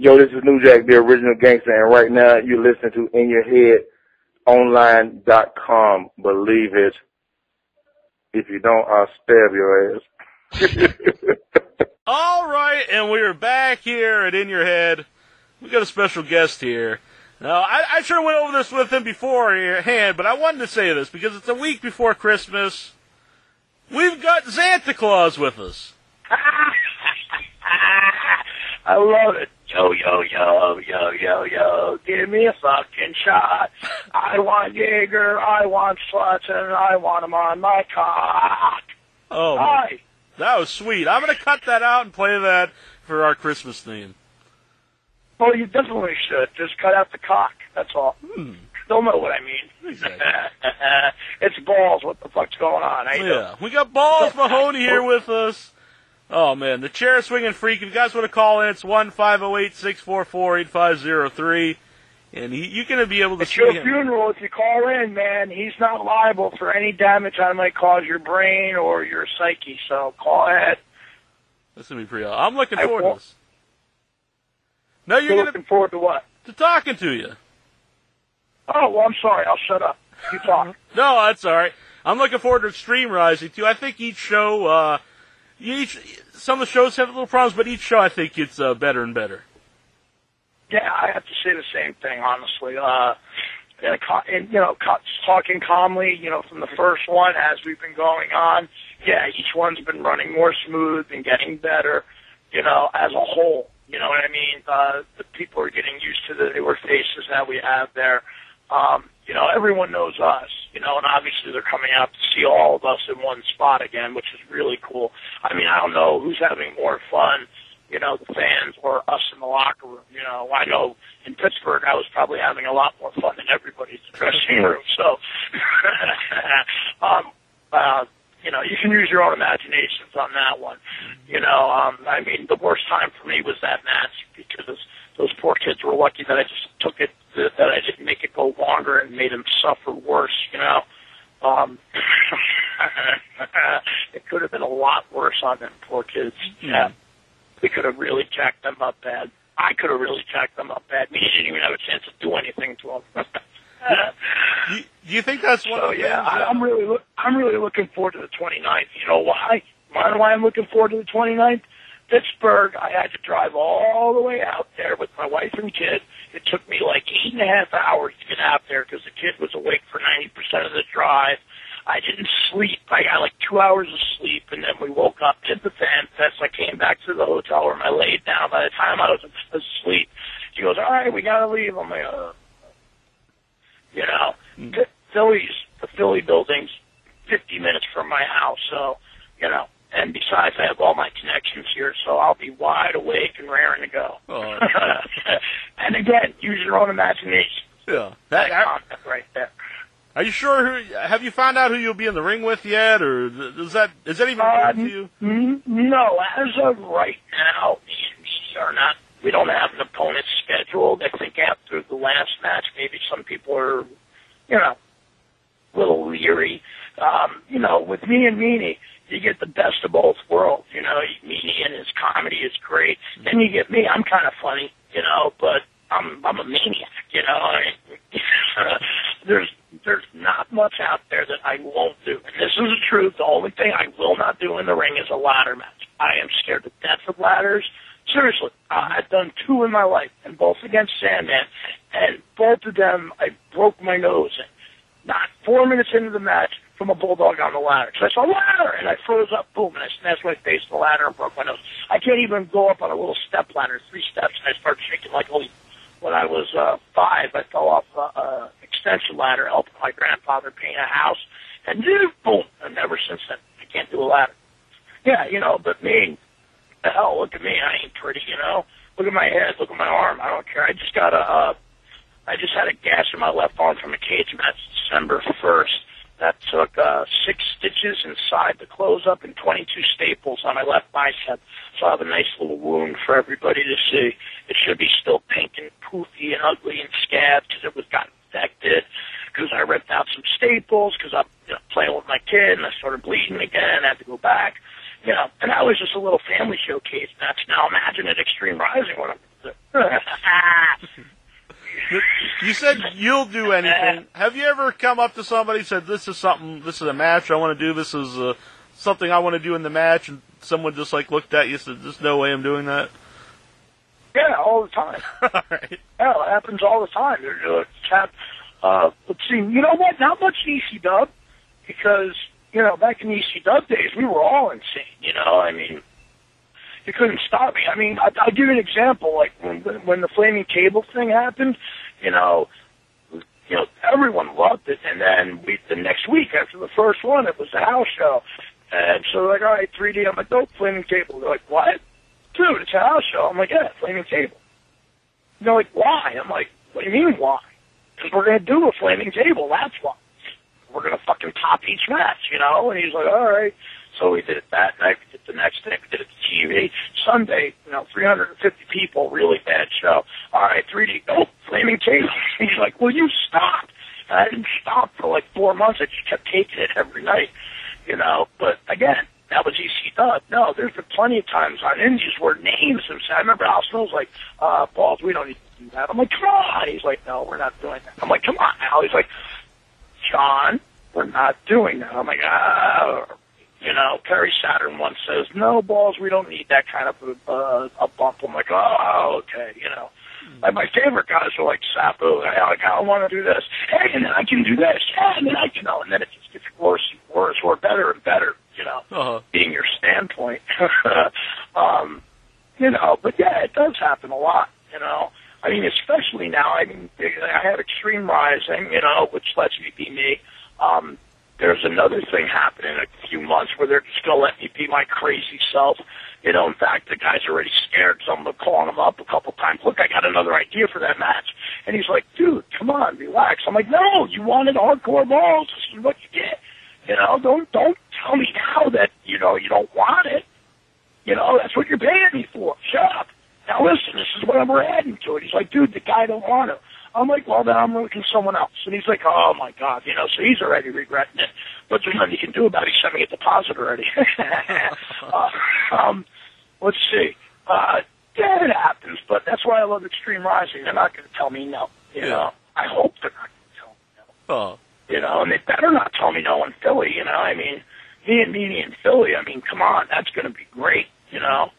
Yo, this is New Jack, the original gangster, and right now you're listening to In Your Head Online.com. Believe it. If you don't, I'll stab your ass. All right, and we're back here at In Your Head. We got a special guest here. Now, I, I sure went over this with him beforehand, but I wanted to say this because it's a week before Christmas. We've got Santa Claus with us. I love it. Yo, yo, yo, yo, yo, yo, give me a fucking shot. I want Jaeger, I want sluts, and I want them on my cock. Oh, Hi. that was sweet. I'm going to cut that out and play that for our Christmas theme. Well, you definitely should. Just cut out the cock. That's all. Hmm. They'll know what I mean. it's balls. What the fuck's going on? I know. Yeah, we got Balls Mahoney here with us. Oh man, the chair swinging freak. If you guys want to call in, it's one five zero eight six four four eight five zero three, and he, you're going to be able to It's see your him. funeral. If you call in, man, he's not liable for any damage I might cause your brain or your psyche. So call ahead. That's going to be pretty. Awesome. I'm looking I forward to this. No, you're You're looking forward to what? to talking to you. Oh, well, I'm sorry. I'll shut up. You talk. No, that's all right. I'm looking forward to Extreme Rising too. I think each show, uh, each some of the shows have little problems, but each show I think it's uh, better and better. Yeah, I have to say the same thing, honestly. Uh, and, you know, talking calmly, you know, from the first one as we've been going on, yeah, each one's been running more smooth and getting better, you know, as a whole. You know what I mean? Uh, the people are getting used to the newer faces that we have there. Um, you know, everyone knows us, you know, and obviously they're coming out to see all of us in one spot again, which is really cool. I mean, I don't know who's having more fun, you know, the fans or us in the locker room. You know, I know in Pittsburgh I was probably having a lot more fun than everybody in the dressing room. So, um, uh, you know, you can use your own imaginations on that one. You know, um, I mean, the worst time for me was that match because those poor kids were lucky that I just took it, that that I didn't make it go longer and made them suffer worse. You know, um, it could have been a lot worse on them poor kids. Yeah, we could have really jacked them up bad. I could have really jacked them up bad. Me didn't even have a chance to do anything to them. Do you, you think that's one So yeah, I, I'm really look, I'm really looking forward to the 29th. You know why? Why why I'm looking forward to the 29th? Pittsburgh. I had to drive all the way out there with my wife and kid. It took me like eight and a half hours to get out there because the kid was awake for 90% of the drive. I didn't sleep. I got like two hours of sleep, and then we woke up, did the fan fest. I came back to the hotel room. I laid down. By the time I was asleep, she goes, "All right, we gotta leave." I'm like, uh, you know, P- Philly's the Philly building's 50 minutes from my house, so you know. And besides, I have all my connections here, so I'll be wide awake and raring to go. Oh. and again, use your own imagination. yeah. That Are, concept right there. are you sure? Who, have you found out who you'll be in the ring with yet, or is that is that even Uh, to you? N- No, as of right now, me and Meanie are not. We don't have an opponent scheduled. I think after the last match, maybe some people are, you know, a little leery. Um, you know, with me and Meanie, you get the best of both worlds. You know, Meanie and his comedy is great. Then you get me. I'm kind of funny, you know, but I'm I'm a maniac. You know, I, there's there's not much out there that I won't do. And this is the truth. The only thing I will not do in the ring is a ladder match. I am scared to death of ladders. Seriously, uh, I've done two in my life, and both against Sandman, and both of them I broke my nose in. Not four minutes into the match from a bulldog on the ladder. So I saw ladder, and I froze up, boom, and I smashed my face in the ladder and broke my nose. I can't even go up on a little step ladder, three steps, and I started shaking like holy. When I was uh, five, I fell off a uh, extension ladder, helping my grandfather paint a house, and boom, and ever since then, I can't do a ladder. Yeah, you know, but me, the hell, look at me, I ain't pretty, you know. Look at my head, look at my arm, I don't care. I just got a, uh, I just had a gash in my left arm from a cage match December 1st. That took uh, six stitches inside the close up and 22 staples on my left bicep. So I have a nice little wound for everybody to see. It should be still pink and poofy and ugly and scabbed because it was got infected. Because I ripped out some staples because I'm you know, playing with my kid and I started bleeding again. I had to go back. You know, and that was just a little family showcase match. Now imagine at Extreme Rising what I'm. You said you'll do anything. Have you ever come up to somebody and said, "This is something. This is a match I want to do. This is uh, something I want to do in the match," and someone just like looked at you and said, "There's no way I'm doing that." Yeah, all the time. all right. Yeah, it happens all the time. There's a chat. Uh, let's see. You know what? Not much EC Dub because you know back in the EC Dub days we were all insane. You know, I mean, you couldn't stop me. I mean, I, I'll give you an example. Like when when the flaming table thing happened, you know, you know everyone loved it, and then we the next week after the first one, it was the house show, and so they're like, all right, 3D. I'm like, dope flaming table. They're like, what? Dude, it's a house show. I'm like, yeah, flaming table. They're like, why? I'm like, what do you mean why? Because we're gonna do a flaming table. That's why. We're gonna fucking top each match, you know. And he's like, all right. So we did it that night. We did it the next day. We did it to TV. Sunday, you know, 350 people, really bad show. All right, 3D, oh, flaming table. He's like, will you stop? And I didn't stop for like four months. I just kept taking it every night, you know. But again, that was EC Dub. No, there's been plenty of times on Indies where names have said, I remember Al Snow's like, uh, Balls, we don't need to do that. I'm like, come on. He's like, no, we're not doing that. I'm like, come on, Al. He's like, John, we're not doing that. I'm like, ah, you know, Perry Saturn once says, no, balls, we don't need that kind of a, uh, a bump. I'm like, oh, okay, you know. Like my favorite guys are like Sabu. I like, I want to do this. Hey, and then I can do this. Yeah, and then I can, know, and then it just gets worse and worse or better and better, you know, Uh-huh. being your standpoint. um, you know, but yeah, it does happen a lot, you know. I mean, especially now, I mean, I have Extreme Rising, you know, which lets me be me. Um, there's another thing happening in a few months where they're just going to let me be my crazy self. You know, in fact, the guy's already scared, so I'm calling him up a couple times. Look, I got another idea for that match. And he's like, dude, come on, relax. I'm like, no, you wanted hardcore balls. This is what you get. You know, don't, don't tell me now that, you know, you don't want it. You know, that's what you're paying me for. Shut up. Now listen, this is what I'm adding to it. He's like, dude, the guy don't want it. I'm like, well, then I'm looking someone else. And he's like, oh my God, you know, so he's already regretting it. But there's nothing you can do about it. He sent me a deposit already. uh, um, let's see. Uh, yeah, it happens, but that's why I love Extreme Rising. They're not going to tell me no. You Yeah. know, I hope they're not going to tell me no. Oh. You know, and they better not tell me no in Philly. You know, I mean, me and Meanie in Philly. I mean, come on, that's going to be great. You know,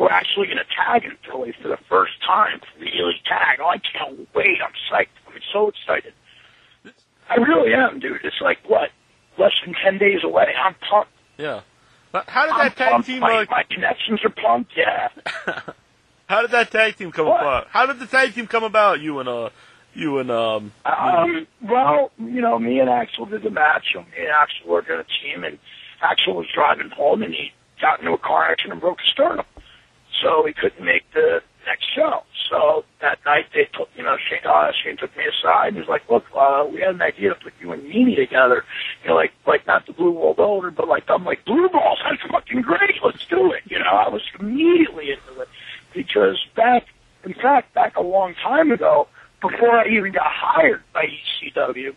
we're actually going to tag in Philly for the first time. Really tag. Oh, I can't wait. I'm psyched. I'm so excited. I really am, dude. It's like what, less than ten days away. I'm pumped. Yeah. But how did I'm that tag pumped. team? My, Uh, my connections are pumped. Yeah. how did that tag team come What? about? How did the tag team come about? You and uh, you and um. Um, well, you know, me and Axel did the match. and Me and Axel worked on a team, and Axel was driving home, and he got into a car accident and broke his sternum, so he couldn't make the next show. So that night, they took, you know, Shane, uh, Shane took me aside and was like, "Look, uh, we had an idea to put you and Meanie together. You know, like, like not the Blue World Order, but like I'm like Blue Balls. That's fucking great. Let's do it. You know, I was immediately into it because back, in fact, back a long time ago, before I even got hired by ECW,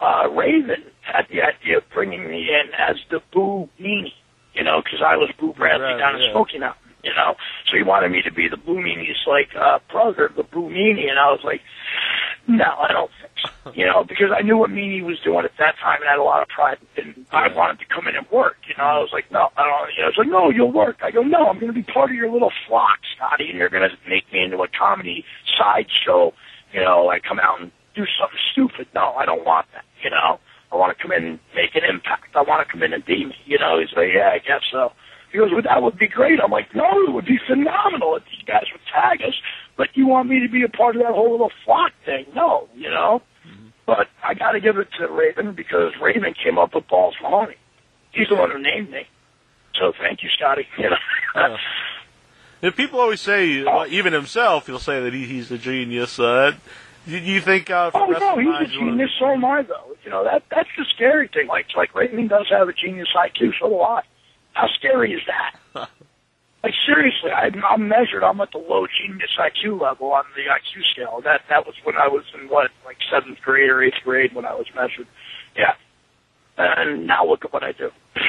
uh, Raven had the idea of bringing me in as the Boo Meanie, you know, because I was Boo Bradley Right, down in. Smoky Mountain, you know. So he wanted me to be the Blue Meanie's like uh, brother, the Boo Meanie, and I was like, no, I don't think so, you know, because I knew what Meanie was doing at that time and I had a lot of pride, and I wanted to come in and work, you know. I was like, no, I don't. You know, it's like, no, you'll work. I go, no, I'm going to be part of your little flock, Scotty, and you're going to make me into a comedy sideshow you know, I come out and do something stupid. No, I don't want that, you know. I want to come in and make an impact. I want to come in and be me, you know. He's like, yeah, I guess so. He goes, well, that would be great. I'm like, no, it would be phenomenal if these guys would tag us, but you want me to be a part of that whole little flock thing. No, you know. But I got to give it to Raven because Raven came up with Balls Mahoney. He's the one who named me. So thank you, Scotty. You know. Yeah. And people always say, well, even himself, he'll say that he, he's a genius. Uh, do you think? Uh, Oh no, he's a genius. So am I, though. You know that that's the scary thing. Like like Raven does have a genius IQ. So do I. How scary is that? like seriously, I'm, I'm measured. I'm at the low genius IQ level on the IQ scale. That that was when I was in what like seventh grade or eighth grade when I was measured. Yeah. And now look at what I do.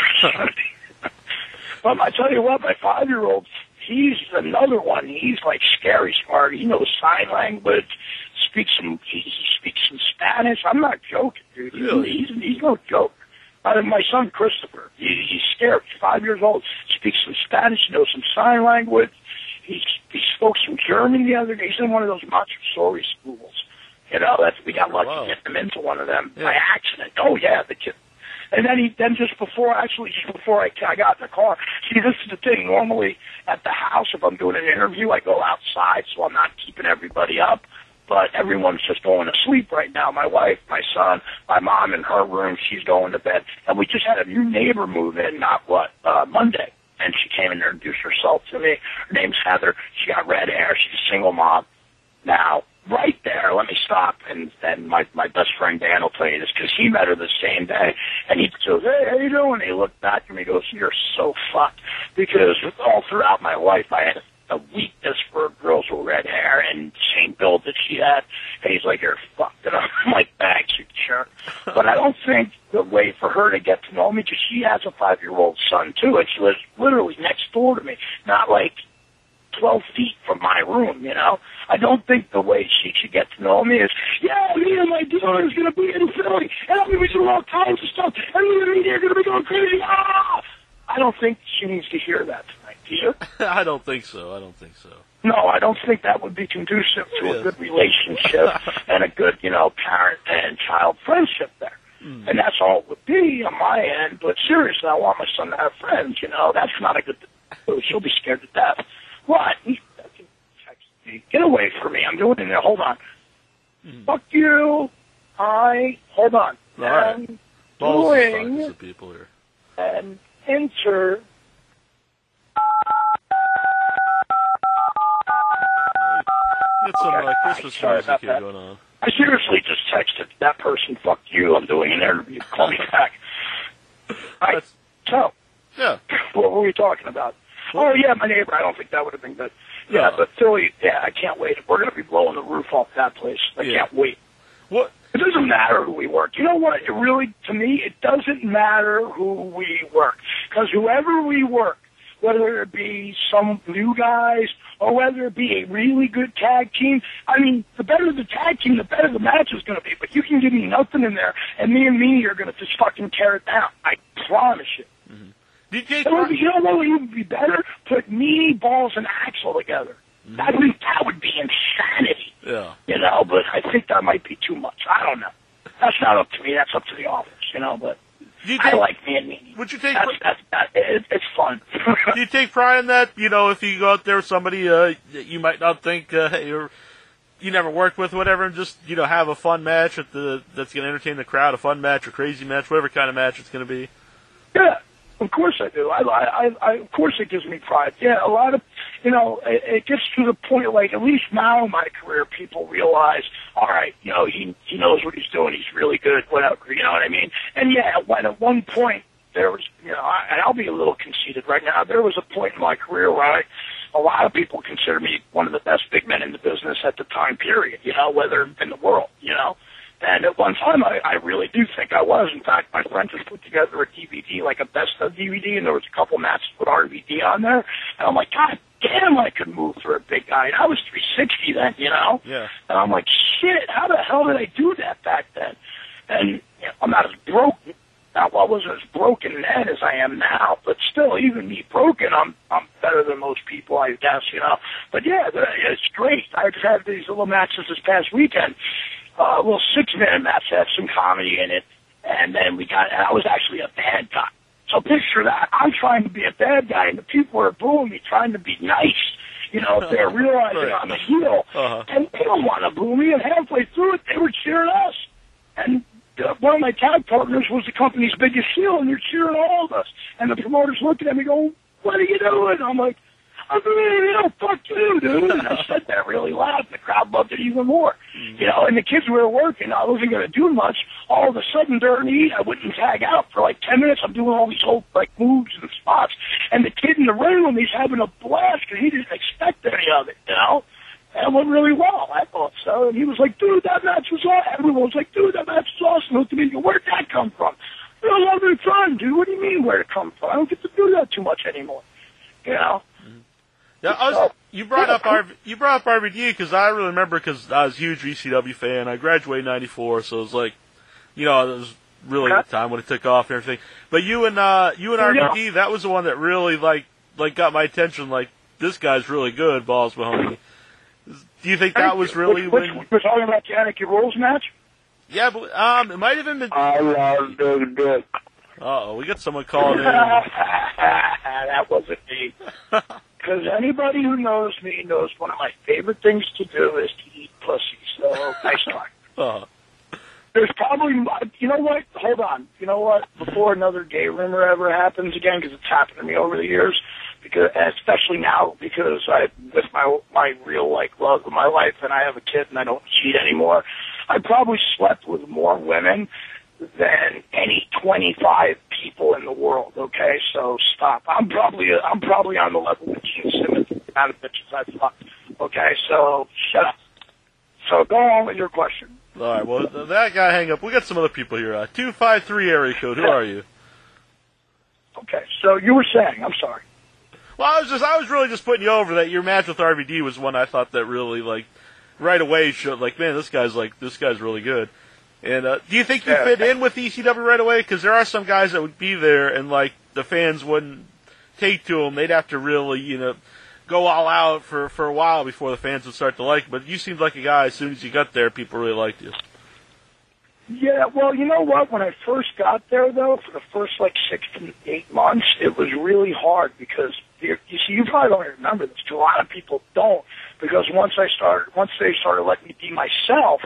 but I tell you what, my five year old, he's another one. He's like scary smart. He knows sign language, speaks some he, he speaks some Spanish. I'm not joking, dude. Really? he's, he's no joke. Uh, my son Christopher, he, he's scared. He's five years old. Speaks some Spanish. Knows some sign language. He he spoke some German the other day. He's in one of those Montessori schools. You know, that's we got lucky Wow. to get him into one of them Yeah. by accident. Oh yeah, the kid. And then he then just before actually just before I, I got in the car. See, this is the thing. Normally at the house, if I'm doing an interview, I go outside, so I'm not keeping everybody up. But everyone's just going to sleep right now. My wife, my son, my mom in her room, she's going to bed. And we just had a new neighbor move in, not what, uh, Monday. And she came and introduced herself to me. Her name's Heather. She got red hair. She's a single mom. Now, right there, let me stop, and then my my best friend Dan will tell you this because he met her the same day, and he goes, "Hey, how you doing?" And he looked back at me, and goes, "You're so fucked," because all throughout my life I had a weakness for girls with red hair and same build that she had, and he's like, "You're fucked," and I'm like, "Thanks, you jerk." But I don't think the way for her to get to know me, because she has a five year old son too, and she lives literally next door to me, not like 12 feet from my room, you know? I don't think the way she should get to know me is, yeah, me and my dealer is going to be in Philly, and I'm going to be doing all kinds of stuff, and me and Meanie are going to be going crazy. Ah! I don't think she needs to hear that tonight, do you? I don't think so. I don't think so. No, I don't think that would be conducive to Yes. a good relationship and a good, you know, parent and child friendship there. Hmm. And that's all it would be on my end. But seriously, I want my son to have friends. You know, that's not a good. thing. She'll be scared to death. What? He me. Get away from me! I'm doing it. now. Hold on. Hmm. Fuck you. I hold on. All right. I'm Balls is talking doing people here. an inter. Get some Okay. uh, Christmas Sorry music here that. going on. I seriously just texted that person. Fuck you. I'm doing an interview. Call me back. That's, so, yeah. what were we talking about? Oh yeah, my neighbor. I don't think that would have been good. Yeah, No. but Philly. Yeah, I can't wait. We're gonna be blowing the roof off that place. I Yeah. can't wait. What? It doesn't matter who we work. You know what? It really, to me, it doesn't matter who we work. Because whoever we work, whether it be some new guys or whether it be a really good tag team, I mean, the better the tag team, the better the match is going to be. But you can give me nothing in there, and me and Meanie are going to just fucking tear it down. I promise you. Take It would be, you know what would even be better? Put me, balls, and Axel together. That would that would be insanity Yeah. you know, but I think that might be too much. I don't know. That's not up to me. That's up to the office, you know, but Do you I like me and Meanie. would you take, That's, that's, that, it, it's fun. do you take pride in that? You know, if you go out there with somebody, uh, that you might not think, uh, you're, you never worked with, whatever, and just, you know, have a fun match at the, that's gonna entertain the crowd, a fun match, a crazy match, whatever kind of match it's gonna be. yeah, of course I do. I, I, I, of course it gives me pride. Yeah, a lot of, you know, it, it gets to the point, like, at least now in my career, people realize, all right, you know, he, he knows what he's doing. He's really good, whatever, you know what I mean? And yeah, when at one point, there was, you know, I, and I'll be a little conceited right now. There was a point in my career where I, a lot of people consider me one of the best big men in the business at the time period, you know, whether in the world, you know. And at one time, I, I really do think I was. In fact, my friend just put together a DVD, like a best of DVD, and there was a couple matches with RVD on there. And I'm like, God damn, I could move for a big guy. And I was 360 then, you know. Yeah. And I'm like, shit, how the hell did I do that back then? And you know, I'm not as broken. Now, I wasn't as broken then as I am now, but still, even me broken, I'm I'm better than most people, I guess, you know. But yeah, it's great. I just had these little matches this past weekend, uh, little six-minute match that had some comedy in it, and then we got. And I was actually a bad guy. So picture that. I'm trying to be a bad guy, and the people are booing me, trying to be nice. You know, they're realizing Right. I'm a heel, Uh-huh. and they don't want to boo me. And halfway through it, they were cheering us. And uh, one of my tag partners was the company's biggest heel, and they're cheering all of us. And the promoter's looking at me, going, "What are you doing?" I'm like, "I'm doing, you know, fuck you, dude." And I said that really loud, and the crowd loved it even more. Mm-hmm. You know, and the kids were working. I wasn't going to do much. All of a sudden, during the heat, I wouldn't tag out for like ten minutes. I'm doing all these old like moves and spots, and the kid in the ring with me's having a blast because he didn't expect any of it. You know. And it went really well. I thought so. And he was like, dude, that match was awesome. Everyone was like, dude, that match was awesome. Looked at me and where'd that come from? You know, loving fun, dude. What do you mean where'd it come from? I don't get to do that too much anymore. You know? Yeah, I was, You brought up RV, you brought up RVD because I really remember because I was a huge ECW fan. I graduated '94, so it was like, you know, it was really the time when it took off and everything. But you and uh, you and Oh, yeah. RVD, that was the one that really like like got my attention. Like this guy's really good, Balls Mahoney. Do you think that was really which, when? we're talking about the Anarchy Rulz match? Yeah, but um, it might have even been. I love Big Dick. Oh, we got someone calling in. that wasn't me. Because anybody who knows me knows one of my favorite things to do is to eat pussy. So nice talk. Uh, There's probably, you know what? Hold on. You know what? Before another gay rumor ever happens again, because it's happened to me over the years, because especially now because I with my my real like love of my life, and I have a kid, and I don't cheat anymore. I probably slept with more women than any 25 people in the world. Okay, so stop. I'm probably I'm probably on the level with Gene Simmons, the amount of bitches I fucked. Okay, so shut up. So go on with your question. all right, well that guy hang up. We got some other people here. Uh, two five three area code. Who are you? Okay, so you were saying, I'm sorry. Well, I was just, I was really just putting you over that your match with RVD was one I thought that really like right away showed like, man, this guy's like, this guy's really good. And uh, do you think you Yeah. fit in with ECW right away? Because there are some guys that would be there and like the fans wouldn't take to them. They'd have to really, you know, go all out for for a while before the fans would start to like. But you seemed like a guy. As soon as you got there, people really liked you. Yeah, well, you know what? When I first got there, though, for the first like six to eight months, it was really hard because you you see, you probably don't remember this. A lot of people don't because once I started, once they started letting me be myself,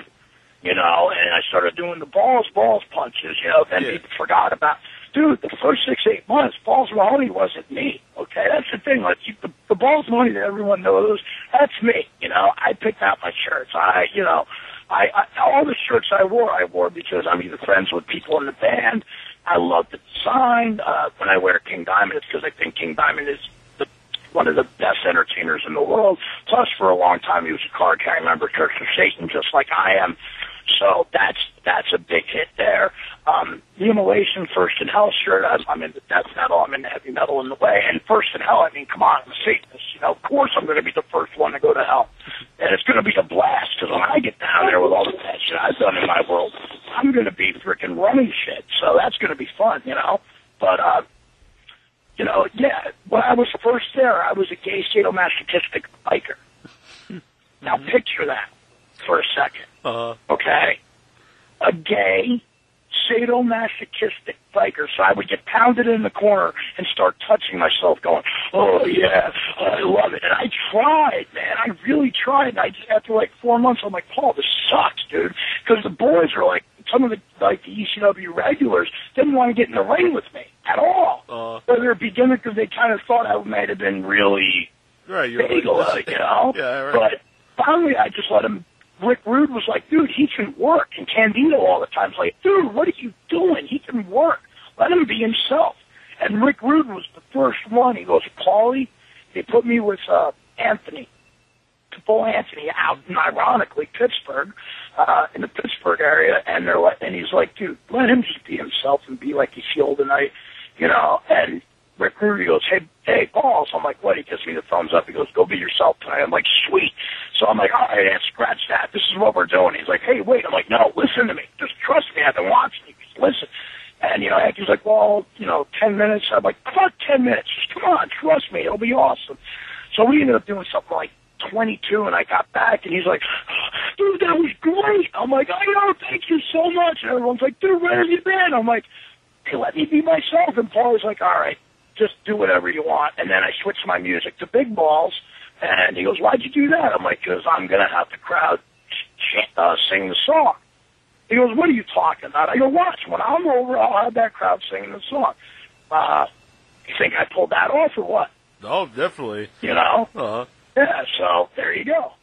you know, and I started doing the balls, balls punches, you know, then Yeah. people forgot about. Dude, the first six, eight months, Balls Mahoney wasn't me. Okay, that's the thing. Like you, the, the Balls Mahoney that everyone knows, that's me. You know, I picked out my shirts. I, you know, I, I all the shirts I wore, I wore because I'm either friends with people in the band. I love the design. Uh, when I wear King Diamond, it's because I think King Diamond is one of the best entertainers in the world. Plus, for a long time, he was a card carrying member of Church of Satan, just like I am. So that's that's a big hit there. Um, the Immolation First in Hell shirt. I'm, I'm into death metal. I'm into heavy metal in the way. And First in Hell. I mean, come on, I'm Satanist. You know, of course I'm going to be the first one to go to hell, and it's going to be a blast because when I get down there with all the bad shit I've done in my world, I'm going to be freaking running shit. So that's going to be fun, you know. But uh, you know, yeah, when I was first there, I was a gay sadomasochistic biker. Now picture that for a second, Uh, okay? A gay sadomasochistic biker. So I would get pounded in the corner and start touching myself, going, "Oh yeah, I love it." And I tried, man. I really tried. And I just after like four months, I'm like, "Paul, this sucks, dude," because the boys are like some of the like the ECW regulars didn't want to get in the ring with me at all. uh, Whether it be gimmick because they kind of thought I might have been really right, you're big, like, you know. Yeah, right. But finally, I just let him. Rick Rude was like, dude, he can work. And Candido all the time was like, dude, what are you doing? He can work. Let him be himself. And Rick Rude was the first one. He goes, Paulie, they put me with uh, Anthony, To Paul Anthony, out in ironically Pittsburgh, uh, in the Pittsburgh area. And they're like, and he's like, dude, let him just be himself and be like he's and I, you know. And Rick Rude, he goes, hey, hey, Paul. So I'm like, what? He gives me the thumbs up. He goes, go be yourself tonight. I'm like, sweet. So I'm like, all right, scratch that. This is what we're doing. He's like, hey, wait. I'm like, no, listen to me. Just trust me. I've been watching you. Listen. And, you know, he's like, well, you know, 10 minutes. I'm like, fuck 10 minutes. Just come on. Trust me. It'll be awesome. So we ended up doing something like 22, and I got back, and he's like, dude, that was great. I'm like, I know, thank you so much. And everyone's like, dude, where have you been? I'm like, hey, let me be myself. And Paul was like, all right, just do whatever you want. And then I switched my music to Big Balls, and he goes, why'd you do that? I'm like, because I'm going to have the crowd ch- uh, sing the song. He goes, what are you talking about? I go, watch. When I'm over, I'll have that crowd singing the song. Uh, you think I pulled that off or what? oh, definitely. You know? Uh-huh. Yeah, so there you go.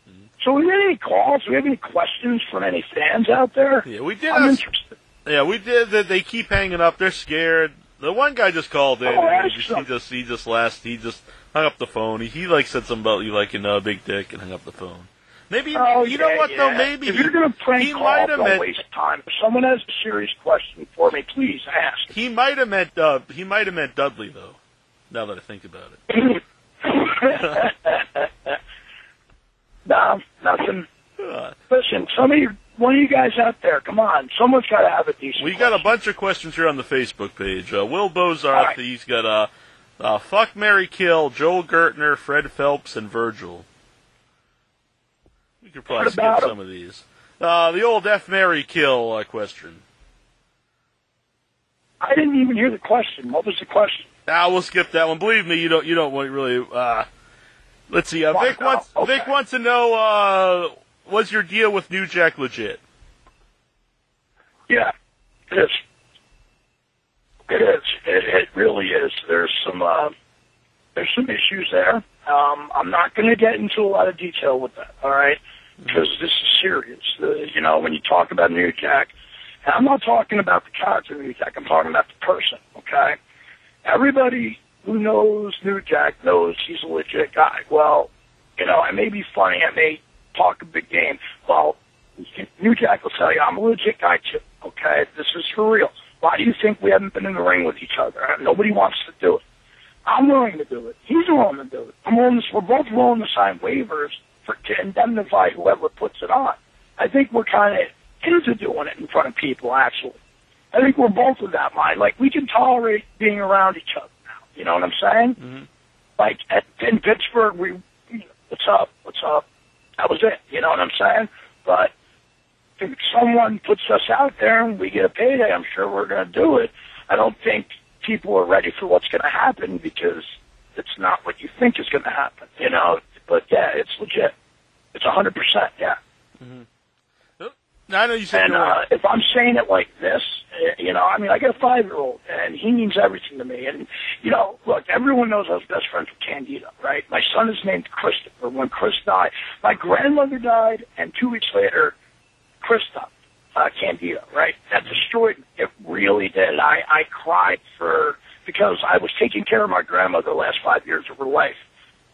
So we have any calls? Do we have any questions from any fans out there? yeah, we did. I'm interested. Yeah, we did. They keep hanging up. They're scared. The one guy just called in. Oh, and he, just, he just he just last he just hung up the phone. He, he like said something about you like a big dick and hung up the phone. Maybe Oh, you know what yeah. though? Maybe if you're going to prank he call, might have don't meant waste time. If someone has a serious question for me, please ask. he might have meant uh, he might have meant Dudley though. Now that I think about it. No, nothing. Uh, Listen, somebody, one of you guys out there, come on, someone's got to have a decent. we got a bunch of questions here on the Facebook page. Uh, Will Bozarth, right. he's got uh, uh, fuck Mary Kill, Joel Gertner, Fred Phelps, and Virgil. We could probably skip some of these. Uh, the old F Mary Kill uh, question. I didn't even hear the question. What was the question? Ah, we'll skip that one. Believe me, you don't you don't want really. Uh, let's see. Uh, Vic wants. Vic wants to know uh, was your deal with New Jack legit? Yeah, it is. It is. It, it really is. There's some uh, there's some issues there. Um, I'm not going to get into a lot of detail with that. All right, because this is serious. The, you know, when you talk about New Jack, and I'm not talking about the character New Jack. I'm talking about the person. Okay, everybody who knows New Jack knows he's a legit guy. Well, you know, I may be funny. I may talk a big game. Well, New Jack will tell you I'm a legit guy too. Okay, this is for real. Why do you think we haven't been in the ring with each other? Nobody wants to do it. I'm willing to do it. He's willing to do it. I'm willing to, we're both willing to sign waivers for to indemnify whoever puts it on. I think we're kind of into doing it in front of people. Actually, I think we're both of that mind. Like we can tolerate being around each other now. You know what I'm saying? Mhm. Like at, in Pittsburgh, we, you know, what's up? What's up? That was it. You know what I'm saying? But if someone puts us out there and we get a payday, I'm sure we're going to do it. I don't think people are ready for what's going to happen because it's not what you think is going to happen, you know. But yeah, it's legit. It's hundred percent, yeah. Now, I know you said And uh, if I'm saying it like this, eh, you know, I mean, I got a five year old, and he means everything to me. And you know, look, everyone knows I was best friends with Candido, right? My son is named Christopher. When Chris died, my grandmother died, and two weeks later, Chris died. Uh, Candido, right? That destroyed me. It really did. I I cried for because I was taking care of my grandmother the last five years of her life.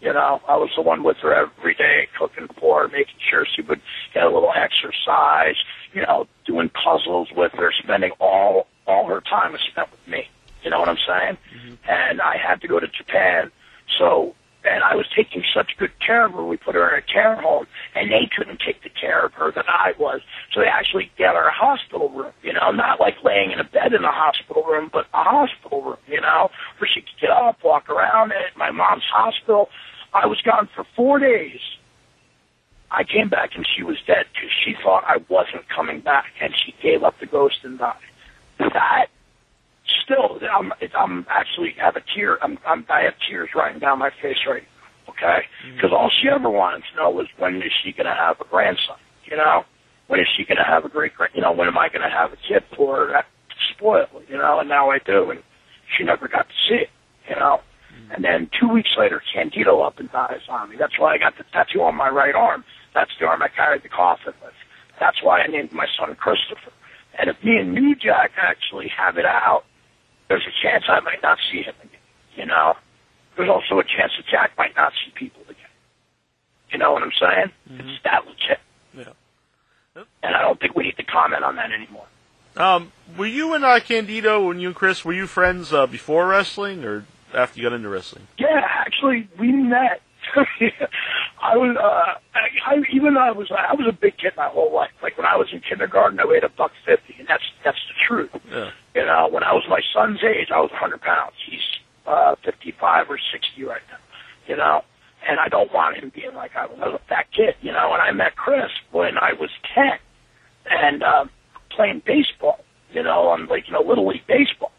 You know, I was the one with her every day, cooking for her, making sure she would get a little exercise. You know, doing puzzles with her, spending all all her time was spent with me. You know what I'm saying? Mm-hmm. And I had to go to Japan, so and I was taking such good care of her. We put her in a care home, and they couldn't take the care of her that I was. So they actually got her a hospital room. You know, not like laying in a bed in a hospital room, but a hospital room. You know, where she could get up, walk around at my mom's hospital. I was gone for four days. I came back and she was dead because she thought I wasn't coming back, and she gave up the ghost and died. That still, I'm, I'm actually have a tear. I'm, I'm, I have tears running down my face right. Okay, mm-hmm. because all she ever wanted to know was when is she going to have a grandson? You know, when is she going to have a great grand? You know, when am I going to have a kid for her? That's spoiled. You know, and now I do, and she never got to see it. You know. Mm-hmm. And then two weeks later, Candido up and dies on me. That's why I got the tattoo on my right arm. That's the arm I carried the coffin with. That's why I named my son Christopher. And if me and New Jack actually have it out, there's a chance I might not see him again. You know, there's also a chance that Jack might not see people again. You know what I'm saying? It's that legit. Yeah. And I don't think we need to comment on that anymore. Um, were you and uh, Candido, when you and Chris, were you friends uh, before wrestling or after you got into wrestling? Yeah, actually, we met. I was, uh, I, I, even though I was, I was a big kid my whole life. Like when I was in kindergarten, I weighed a buck fifty, and that's that's the truth. Yeah. You know, when I was my son's age, I was 100 pounds. He's uh, 55 or 60 right now. You know, and I don't want him being like I was, a fat kid. You know, and I met Chris when I was 10, and uh, playing baseball. You know, on like you know little league baseball,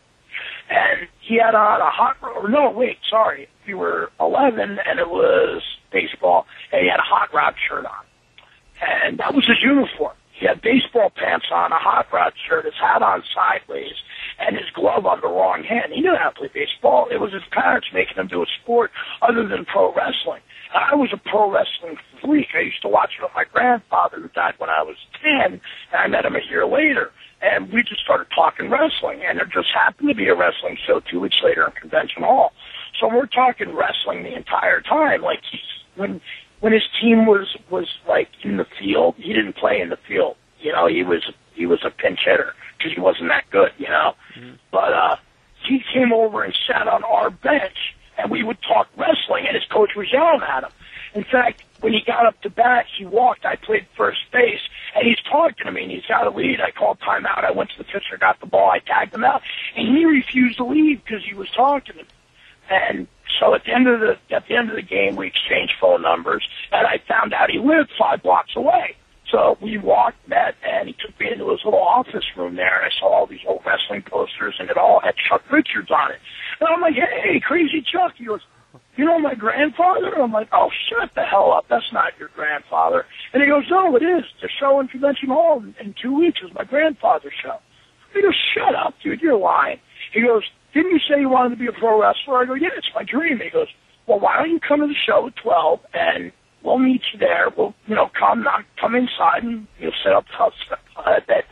and he had on a hot. Or no, wait, sorry, we were 11, and it was baseball, and he had a hot rod shirt on, and that was his uniform. He had baseball pants on, a hot rod shirt, his hat on sideways, and his glove on the wrong hand. He knew how to play baseball. It was his parents making him do a sport other than pro wrestling. I was a pro wrestling freak. I used to watch it with my grandfather, who died when I was 10, and I met him a year later. And we just started talking wrestling, and there just happened to be a wrestling show two weeks later in Convention Hall. So we're talking wrestling the entire time. Like he's, when when his team was was like in the field, he didn't play in the field. You know, he was he was a pinch hitter because he wasn't that good. You know, but uh, he came over and sat on our bench, and we would talk wrestling, and his coach was yelling at him. In fact, when he got up to bat, he walked. I played first base, and he's talking to me, and he's got a lead. I called timeout. I went to the pitcher, got the ball, I tagged him out, and he refused to leave because he was talking to me. And so at the end of the at the end of the game, we exchanged phone numbers, and I found out he lived five blocks away. So we walked, met, and he took me into his little office room there, and I saw all these old wrestling posters, and it all had Chuck Richards on it. And I'm like, hey, crazy Chuck. He goes, you know my grandfather? I'm like, oh, shut the hell up. That's not your grandfather. And he goes, no, it is. The show in Convention Hall in, in two weeks is my grandfather's show. He goes, shut up, dude. You're lying. He goes, didn't you say you wanted to be a pro wrestler? I go, yeah, it's my dream. He goes, well, why don't you come to the show at 12 and we'll meet you there. We'll, you know, come, not come inside and you'll set up, help, uh, that,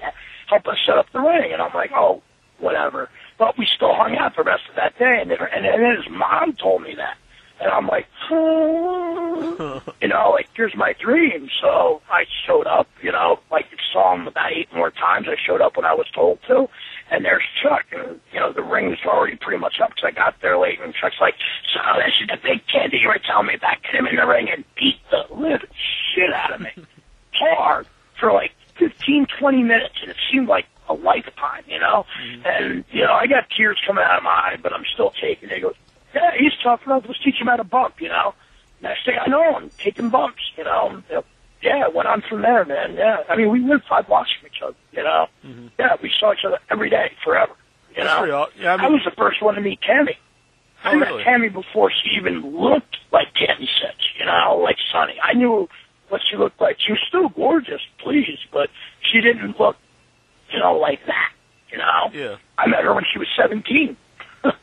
help us set up the ring. And I'm like, oh, whatever. But we still hung out the rest of that day. And, then, and then his mom told me that. And I'm like, hmm. you know, like, here's my dream. So I showed up, you know, like, saw him about eight more times. I showed up when I was told to. And there's Chuck, and, you know, the ring's already pretty much up because I got there late. And Chuck's like, so this is the big kid that you were telling me about. Get him in the ring and beat the living shit out of me. Hard. For like 15, 20 minutes. And it seemed like a lifetime, you know? Mm-hmm. And, you know, I got tears coming out of my eye, but I'm still taking it. He goes, yeah, he's tough enough. Let's teach him how to bump, you know. Next thing I know, I'm taking bumps, you know. Yeah, it went on from there, man. Yeah, I mean, we lived five blocks from each other, you know. Mm-hmm. Yeah, we saw each other every day, forever. You That's know, yeah, I, mean, I was the first one to meet Tammy. Oh, I met really? Tammy before she even looked like Tammy Sytch, you know, like Sunny. I knew what she looked like. She was still gorgeous, please, but she didn't look, you know, like that. You know, Yeah. I met her when she was seventeen.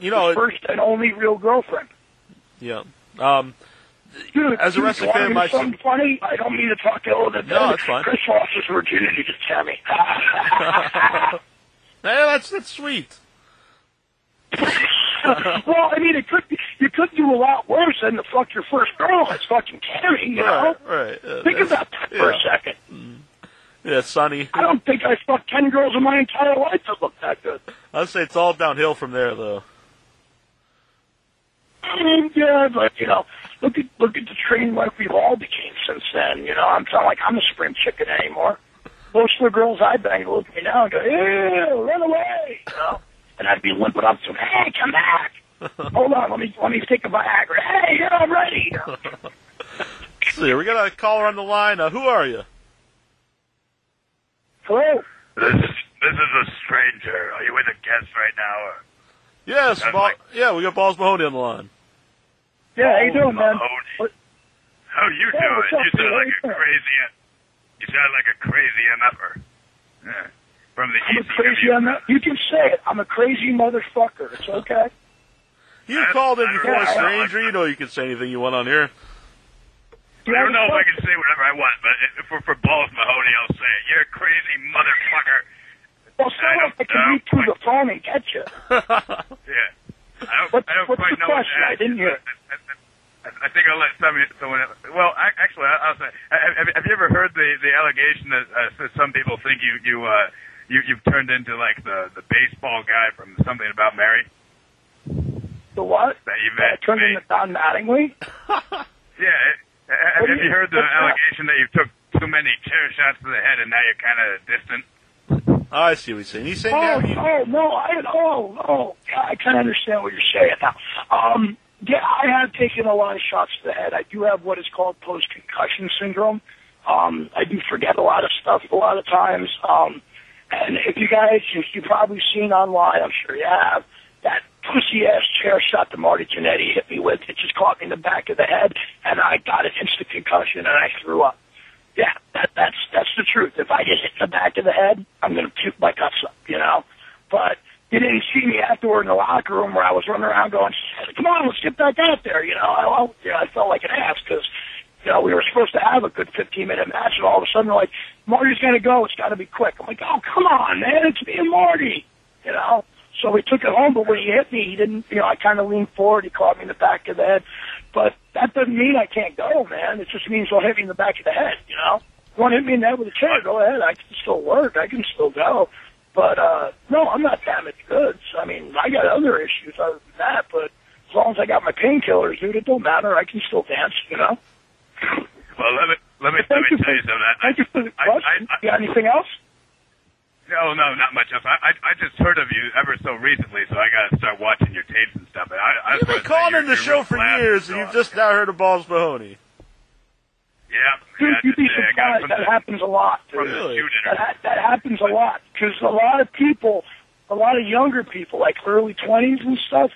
You know, first and only real girlfriend. yeah. Um, Dude, As a wrestling fan, my- something funny. I don't mean to talk ill of the No, that's fine. Chris lost his virginity to Tammy. hey, that's that's sweet. well, I mean, it could be, you could do a lot worse than to fuck your first girl. It's fucking Tammy, you know. Right, right. Uh, Think about that for yeah. a second. Yeah, Sunny. I don't think I fucked ten girls in my entire life that look that good. I'd say it's all downhill from there, though. I mean, yeah, but you know, look at look at the train like we've all became since then. You know, I'm not like I'm a spring chicken anymore. Most of the girls I bang look at me now and go, "Yeah, run away," you know, and I'd be limping up to them, "Hey, come back! Hold on, let me let me take a Viagra. Hey, yeah, I'm ready." You know? Let's see, we got a caller on the line. Uh, who are you? Hello. This is this is a stranger. Are you with a guest right now? Or? Yes, Sounds Ball, like- yeah, we got Balls Mahoney on the line. Yeah, how you doing, man? What- How you Hey, doing? up, you sound dude? like a doing? crazy. You sound like a crazy MFer. Yeah. From the I'm a crazy. I'm you can say it. I'm a crazy motherfucker. It's okay. You I- called in I before a know. stranger. You know you can say anything you want on here. I don't know if I can say whatever I want, but it- for for Balls Mahoney, I'll say it. You're a crazy motherfucker. Well, I sound don't like I can read through the phone and get you. Yeah. I don't, What's- I don't what's quite the know what question? to I ask didn't hear it. I, I, I, I think I'll let somebody, someone else. Well, I, actually, I, I'll say, have, have you ever heard the, the allegation that, uh, some people think you, you, uh, you, you've turned into like the, the baseball guy from Something About Mary? The what? That you Uh, met turned me? into Don Mattingly? Yeah. Have, What do have you- you heard the what's that? allegation that you took too many chair shots to the head and now you're kind of distant? Oh, I see what he's saying. He's saying, Oh, you, oh, no, I, oh, oh, I kind of understand what you're saying now. Um, yeah, I have taken a lot of shots to the head. I do have what is called post-concussion syndrome. Um, I do forget a lot of stuff a lot of times. Um, and if you guys, if you've probably seen online, I'm sure you have, that pussy-ass chair shot that Marty Jannetty hit me with, it just caught me in the back of the head, and I got an instant concussion, and I threw up. Yeah, that, that's that's the truth. If I get hit in the back of the head, I'm gonna puke my guts up, you know. But you didn't see me afterward in the locker room where I was running around going, "Come on, let's get back out there," you know. I, you know, I felt like an ass because you know we were supposed to have a good 15 minute match, and all of a sudden like, "Marty's gonna go. It's got to be quick." I'm like, "Oh, come on, man, it's me and Marty," you know. So we took it home, but when he hit me, he didn't, you know, I kind of leaned forward. He caught me in the back of the head. But that doesn't mean I can't go, man. It just means I'll hit me in the back of the head, you know? You want to hit me in the head with a chair, go ahead. I can still work. I can still go. But, uh, no, I'm not damaged goods. I mean, I got other issues other than that, but as long as I got my painkillers, dude, it don't matter. I can still dance, you know? Well, let me let me let me tell you something. I, Thank you for the I- question. I- I- you got anything else? No, no, not much else. I, I I just heard of you ever so recently, so I got to start watching your tapes and stuff. And I, I You've been calling in the show for years, and you've just now heard of Balls Mahoney. Yeah, Dude, yeah, you'd be just, I got it surprised. That the- happens a lot. from Dude. the Really? That, ha- that happens a lot because a lot of people, a lot of younger people, like early twenties and stuff,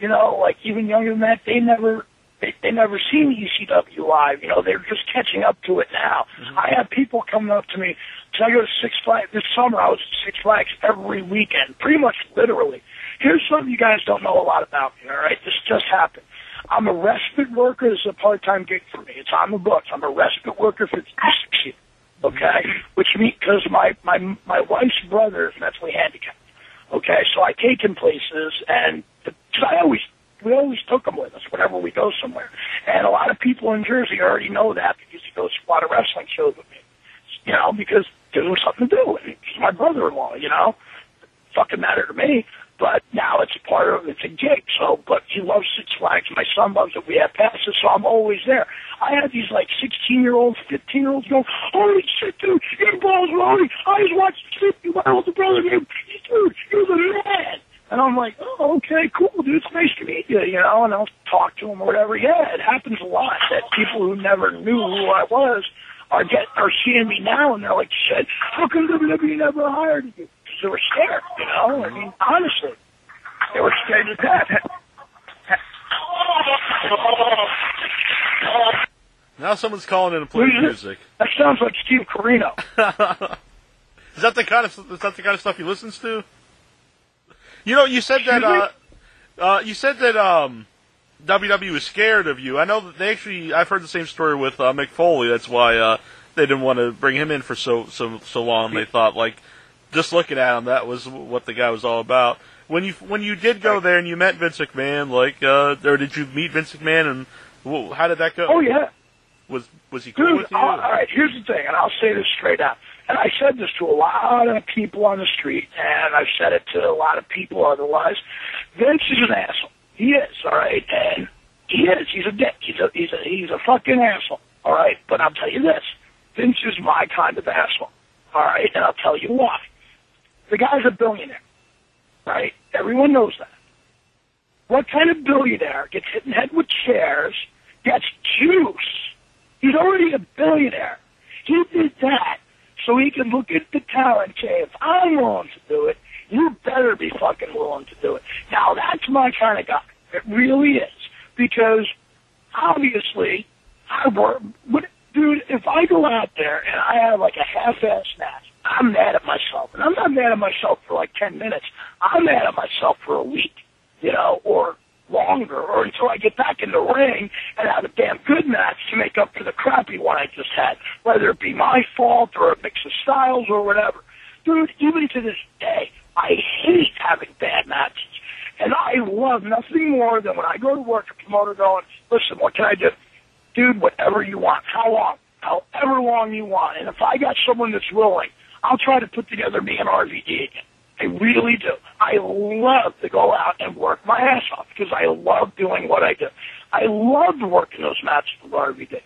you know, like even younger than that, they never, they, they never seen ECW live. You know, they're just catching up to it now. Mm-hmm. I have people coming up to me. So I go to Six Flags this summer. I was at Six Flags every weekend, pretty much literally. Here's something you guys don't know a lot about me. All right, this just happened. I'm a respite worker. This is a part-time gig for me. It's on the books. I'm a respite worker for six years okay? Mm-hmm. Which means because my my my wife's brother is mentally handicapped, okay? So I take him places, and the, cause I always we always took him with us whenever we go somewhere, and a lot of people in Jersey already know that because he goes to a lot of wrestling shows with me, you know, because gives him something to do. He's my brother-in-law, you know. Fucking matter to me. But now it's part of it's a gig. So, but he loves Six Flags. My son loves it. We have passes, so I'm always there. I have these like 16 year olds, 15 year olds go, "Holy shit, dude! Your balls rolling! I just watched you sleep. My older brother, dude, you're the man." And I'm like, "Oh, okay, cool, dude. It's nice to meet you," you know. And I'll talk to him or whatever. Yeah, it happens a lot that people who never knew who I was are get are seeing me now, and they're like, "Shit, how come WWE never hired you?" Because they were scared, you know. I mean, honestly, they were scared to death. Now someone's calling in and playing music. That sounds like Steve Corino. is that the kind of is that the kind of stuff he listens to? You know, you said that uh, uh, you said that um, WWE was scared of you. I know that they actually. I've heard the same story with uh, Mick Foley. That's why uh, they didn't want to bring him in for so so so long. They thought like just looking at him, that was what the guy was all about. When you when you did go there and you met Vince McMahon, like, uh, or did you meet Vince McMahon and wh- how did that go? Oh yeah, Was was he cool dude. with you? All right, here's the thing, and I'll say this straight out. And I said this to a lot of people on the street, and I've said it to a lot of people otherwise. Vince is an asshole. He is, all right, and he is. He's a dick. He's a he's a he's a fucking asshole. All right, but I'll tell you this: Vince is my kind of asshole. All right, and I'll tell you why. The guy's a billionaire, right? Everyone knows that. What kind of billionaire gets hit in the head with chairs, gets juice? He's already a billionaire. He did that so he can look at the talent say, if I'm willing to do it, you better be fucking willing to do it. Now that's my kind of guy. It really is. Because obviously, I work, but dude, if I go out there and I have like a half-ass match, I'm mad at myself. And I'm not mad at myself for like 10 minutes. I'm mad at myself for a week, you know, or longer, or until I get back in the ring and have a damn good match to make up for the crappy one I just had, whether it be my fault or a mix of styles or whatever. Dude, even to this day, I hate having bad matches. And I love nothing more than when I go to work, a promoter going, listen, what can I do? Dude, whatever you want. How long? However long you want. And if I got someone that's willing, I'll try to put together me an RVD again. I really do. I love to go out and work my ass off because I love doing what I do. I loved working those matches with RVD.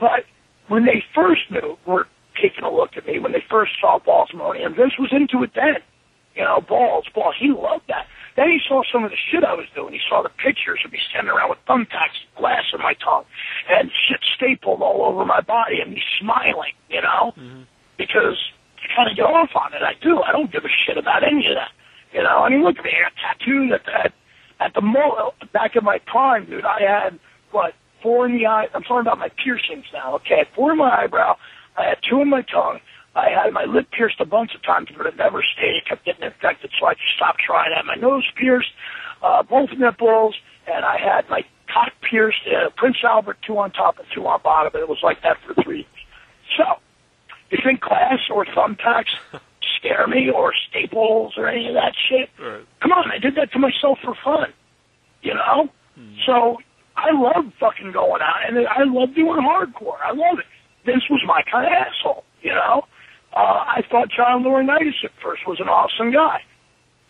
But when they first knew, were taking a look at me, when they first saw Balls Mahoney, and Vince was into it then. You know, balls, balls. He loved that. Then he saw some of the shit I was doing. He saw the pictures of me standing around with thumbtacks, glass in my tongue, and shit stapled all over my body, and me smiling, you know, mm-hmm. because Kind of get off on it. I do. I don't give a shit about any of that. You know, I mean, look at me. I got tattoos at the, at, at the mo- back of my prime, dude. I had, what, four in the eye. I'm talking about my piercings now, okay? Four in my eyebrow. I had two in my tongue. I had my lip pierced a bunch of times, but it never stayed. It kept getting infected, so I just stopped trying. I had my nose pierced, uh, both nipples, and I had my cock pierced, uh, Prince Albert, two on top and two on bottom, and it was like that for three years. So, you think glass or thumbtacks scare me, or staples, or any of that shit? Right. Come on, I did that to myself for fun, you know? So, I love fucking going out, and I love doing hardcore. I love it. Vince was my kind of asshole, you know? Uh, I thought John Laurinaitis at first was an awesome guy.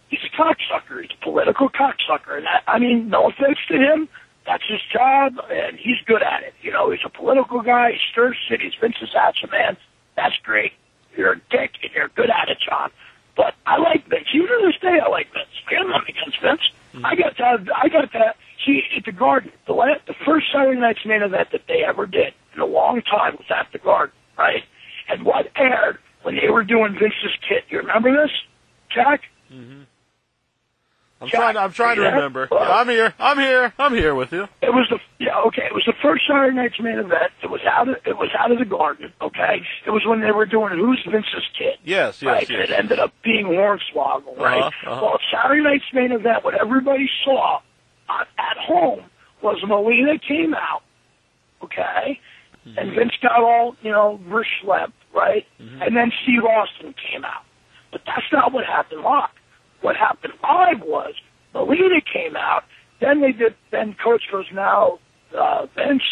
He's a cocksucker. He's a political cocksucker. And that, I mean, no offense to him, That's his job, and he's good at it. You know, he's a political guy. He stirs cities. Vince is a man. That's great. You're a dick, and you're good at it, John. But I like Vince. Even to this day, I like Vince. I'm not against Vince. Mm-hmm. I got that. I got that. See, at the Garden, the last, the first Saturday Night's main event that they ever did in a long time was at the Garden, right? And what aired when they were doing Vince's kit. You remember this, Jack? Mm-hmm. I'm trying. I'm trying to remember. Well, I'm here. I'm here. I'm here with you. It was the yeah. Okay. It was the first Saturday Night's main event. It was out. Of, it was out of the Garden. Okay. It was when they were doing Who's Vince's Kid. Yes. Yes. Right. yes. It ended up being Hornswoggle. Right. Uh-huh, uh-huh. Well, Saturday Night's main event, what everybody saw uh, at home was Melina came out. Okay. Mm-hmm. And Vince got all you know verschlepped. Right. Mm-hmm. And then Steve Austin came out. But that's not what happened live. What happened live was Melina came out. Then they did. Then Coach goes, "Now, uh, Vince,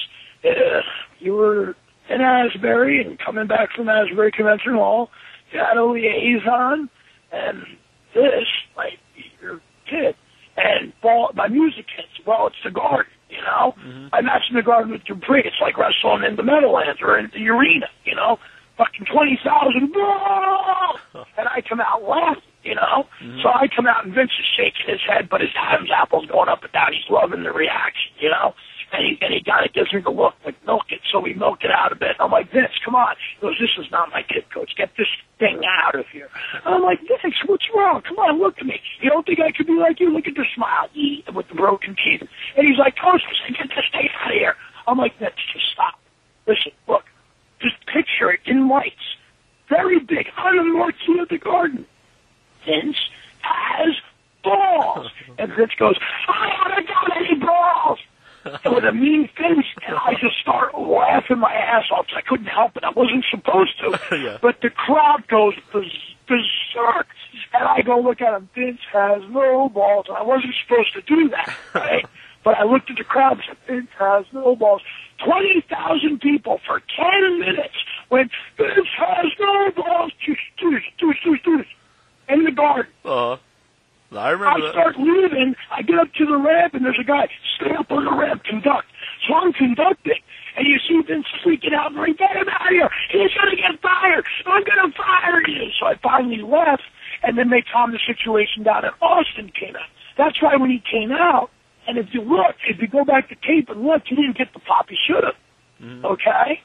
uh, you were in Asbury and coming back from Asbury Convention Hall. You had a liaison, and this might be your kid. And ball, my music hits. Well, it's the Garden. You know, mm-hmm. I match in the Garden with Dupree. It's like wrestling in the Meadowlands or in the arena. You know, fucking twenty thousand, and I come out laughing you know? Mm-hmm. So I come out and Vince is shaking his head, but his Adam's apple's going up and down. He's loving the reaction, you know? And he, and he kind of gives me the look, like, milk it. So we milk it out a bit. I'm like, Vince, come on. He goes, this is not my kid, coach. Get this thing out of here. And I'm like, Vince, what's wrong? Come on, look at me. You don't think I could be like you? Look at the smile. Eat with the broken teeth. And he's like, coach, get this thing out of here. I'm like, Vince, just stop. Listen, look, just picture it in lights. Very big, on the marquee of the garden. Vince has balls. And Vince goes, I haven't got any balls. and with a mean face, and I just start laughing my ass off I couldn't help it. I wasn't supposed to. yeah. But the crowd goes berserk. And I go look at him. Vince has no balls. And I wasn't supposed to do that, right? but I looked at the crowd and said, Vince has no balls. 20,000 people for 10 minutes went, Vince has no balls. Do, do, do, do, do in the garden. Uh, I remember I start leaving. I get up to the ramp, and there's a guy stay up on the ramp, conduct. So I'm conducting, and you see Vince freaking out and ring, get him out of here. He's going to get fired. I'm going to fire you. So I finally left, and then they calmed the situation down, and Austin came out. That's why when he came out, and if you look, if you go back to tape and look, he didn't get the pop he should have. Mm-hmm. Okay?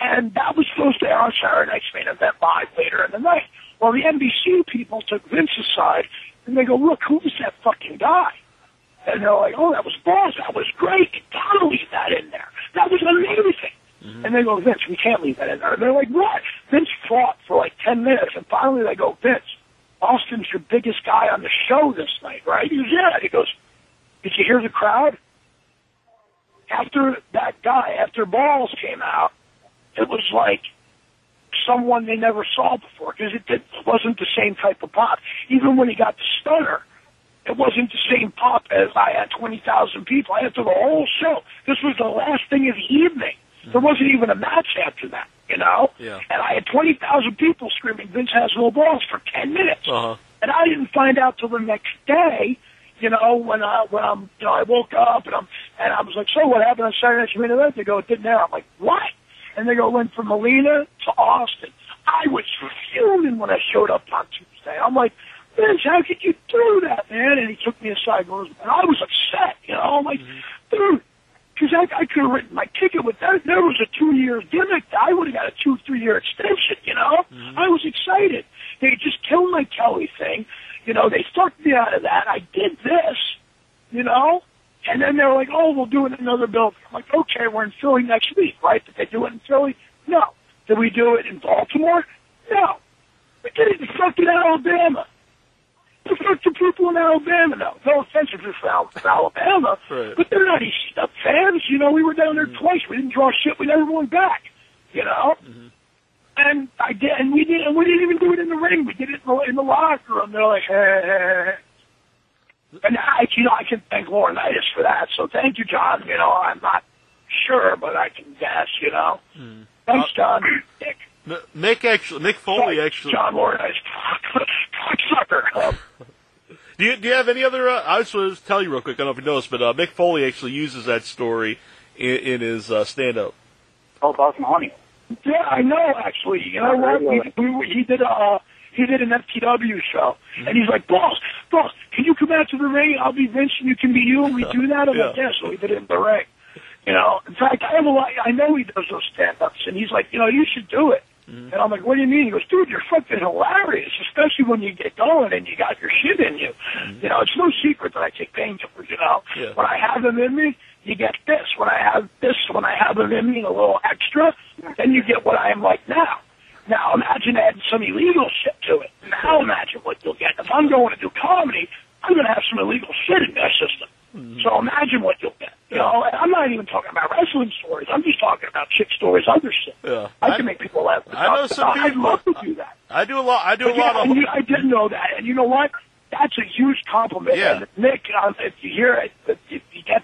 And that was supposed to air on Saturday Night's main event live later in the night. Well, the NBC people took Vince's side, and they go, look, who's that fucking guy? And they're like, oh, that was Balls. That was great. You gotta leave that in there. That was amazing. Mm-hmm. And they go, Vince, we can't leave that in there. And they're like, what? Vince fought for like 10 minutes, and finally they go, Vince, Austin's your biggest guy on the show this night, right? He goes, yeah. He goes, did you hear the crowd? After that guy, after Balls came out, it was like someone they never saw before because it, it wasn't the same type of pop. Even when he got the stunner, it wasn't the same pop as I had 20,000 people. I had to the whole show. This was the last thing of the evening. There wasn't even a match after that, you know? Yeah. And I had 20,000 people screaming, Vince has no balls for 10 minutes. Uh-huh. And I didn't find out till the next day, you know, when I, when I'm, you know, I woke up and I'm, and I was like, so what happened on Saturday Night's Main Event? They go, it didn't air. I'm like, what? And they go went from Melina to Austin. I was fuming when I showed up on Tuesday. I'm like, Vince, how could you do that, man? And he took me aside and, goes, and I was upset, you know. I'm like, mm-hmm. dude, because I, I could have written my ticket with that. There was a two-year gimmick. I would have got a two, three-year extension, you know. Mm-hmm. I was excited. They just killed my Kelly thing. You know, they sucked me out of that. I did this, you know. And then they're like, oh, we'll do it in another building. I'm like, okay, we're in Philly next week, right? Did they do it in Philly? No. Did we do it in Baltimore? No. We did it in fucking Alabama. The fucking people in Alabama know. No offense if you're from Alabama, right. but they're not ECW fans. You know, we were down there mm-hmm. twice. We didn't draw shit. We never went back. You know. Mm-hmm. And I did, and we did, and we didn't even do it in the ring. We did it in the, in the locker room. They're like, hey, hey, hey. And I, you know, I can thank Laurinaitis for that. So thank you, John. You know, I'm not sure, but I can guess. You know, mm. thanks, John. Nick. Mick actually, Mick Foley Sorry, actually. John Laurinaitis, cocksucker. Um, Do you do you have any other? Uh, I just want to tell you real quick. I don't know if you noticed, but uh, Mick Foley actually uses that story in, in his uh, stand-up. Oh, about money. Yeah, I know. Actually, you know what? We, we, we, he did a uh, he did an FTW show, and he's like, "Boss, boss, can you come out to the ring? I'll be Vince, and you can be you, and we do that." I'm like, Yeah. "Yeah." So we did it in the ring. You know, in fact, I have a lot. I know he does those stand-ups, and he's like, "You know, you should do it." Mm-hmm. And I'm like, "What do you mean?" He goes, "Dude, you're fucking hilarious, especially when you get going and you got your shit in you." Mm-hmm. You know, it's no secret that I take painkillers. You know, Yeah. when I have them in me, you get this. When I have this, when I have them in me, a little extra, then you get what I am like now. Now imagine adding some illegal shit to it. Now imagine what you'll get. If I'm going to do comedy, I'm going to have some illegal shit in my system. So imagine what you'll get. You know, and I'm not even talking about wrestling stories. I'm just talking about chick stories, other shit. Yeah. I I- can make people laugh. I know some I'd love to do that. I do a lot. I do a yeah, lot of. and you, I didn't know that, and you know what? That's a huge compliment. Yeah. And Nick, uh, if you hear it,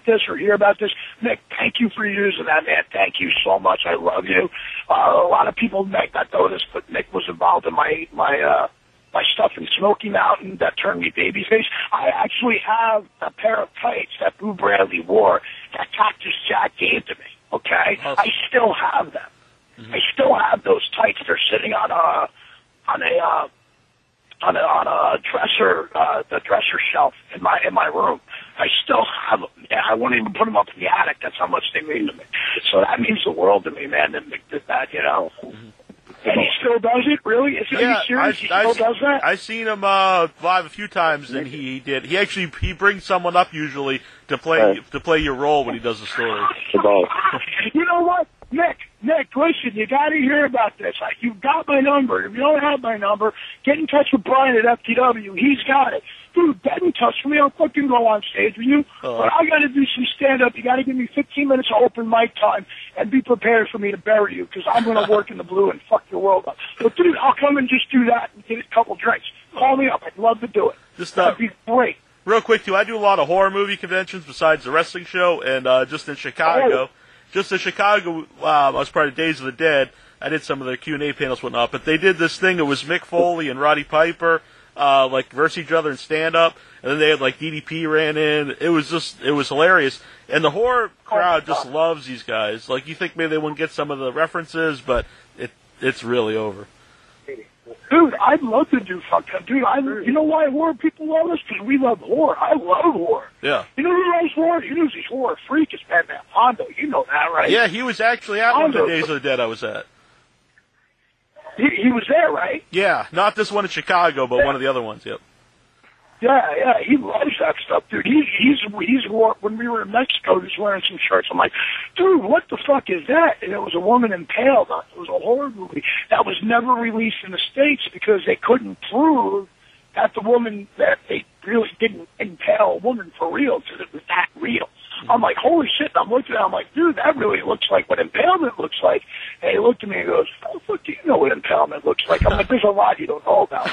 this or hear about this, Nick, thank you for using that, man. Thank you so much. I love you. Uh, a lot of people might not know this, but Nick was involved in my my uh, my stuff in Smoky Mountain that turned me babyface. I actually have a pair of tights that Boo Bradley wore that Cactus Jack gave to me. Okay, Awesome. I still have them. I still have those tights. They're sitting on a on a uh, on a on a dresser uh, the dresser shelf in my in my room. I still have them. Yeah, I won't even put them up in the attic. That's how much they mean to me. So that means the world to me, man. That did that, you know. And he still does it, really? Is, yeah, you serious? he I, still does that? I seen him uh, live a few times, and he did. He actually he brings someone up usually to play Right. to play your role when he does the story. You know what, Nick? Nick, listen, you got to hear about this. You've got my number. If you don't have my number, get in touch with Brian at FTW. He's got it. Dude, get in touch with me. I'll fucking go on stage with you. Uh. but I got to do some stand up. You got to give me 15 minutes of open mic time and be prepared for me to bury you because I'm going to work in the blue and fuck your world up. But dude, I'll come and just do that and get a couple drinks. Call me up. I'd love to do it. Just uh, That'd be great. real quick too. I do a lot of horror movie conventions besides the wrestling show, and uh, just in Chicago, just in Chicago, um, I was part of Days of the Dead. I did some of their Q and A panels, whatnot. But they did this thing. It was Mick Foley and Roddy Piper, uh, like verse each other and stand up, and then they had like DDP ran in. It was just, it was hilarious. And the horror crowd just loves these guys. Like you think maybe they wouldn't get some of the references, but it, it's really over. Dude, I'd love to do fucking. Dude, I. You know why horror people love us? Because we love horror. I love horror. Yeah. You know who loves horror? You know who's a horror freak is Batman Hondo. You know that, right? Yeah, he was actually at one of the Days of the Dead I was at. He, he was there, right? Yeah, not this one in Chicago, but one of the other ones. Yep. Yeah, yeah. He loves that stuff, dude. He's he's he's wore when we were in Mexico. He was wearing some shirts. I'm like, dude, what the fuck is that? And it was a woman impaled. on It was a horror movie that was never released in the states because they couldn't prove that the woman that they really didn't impale a woman for real because it was that real. I'm like, holy shit! I'm looking at. it, I'm like, dude, that really looks like what impalement looks like. And he looked at me and goes, "How the fuck do you know what impalement looks like?" I'm like, there's a lot you don't know about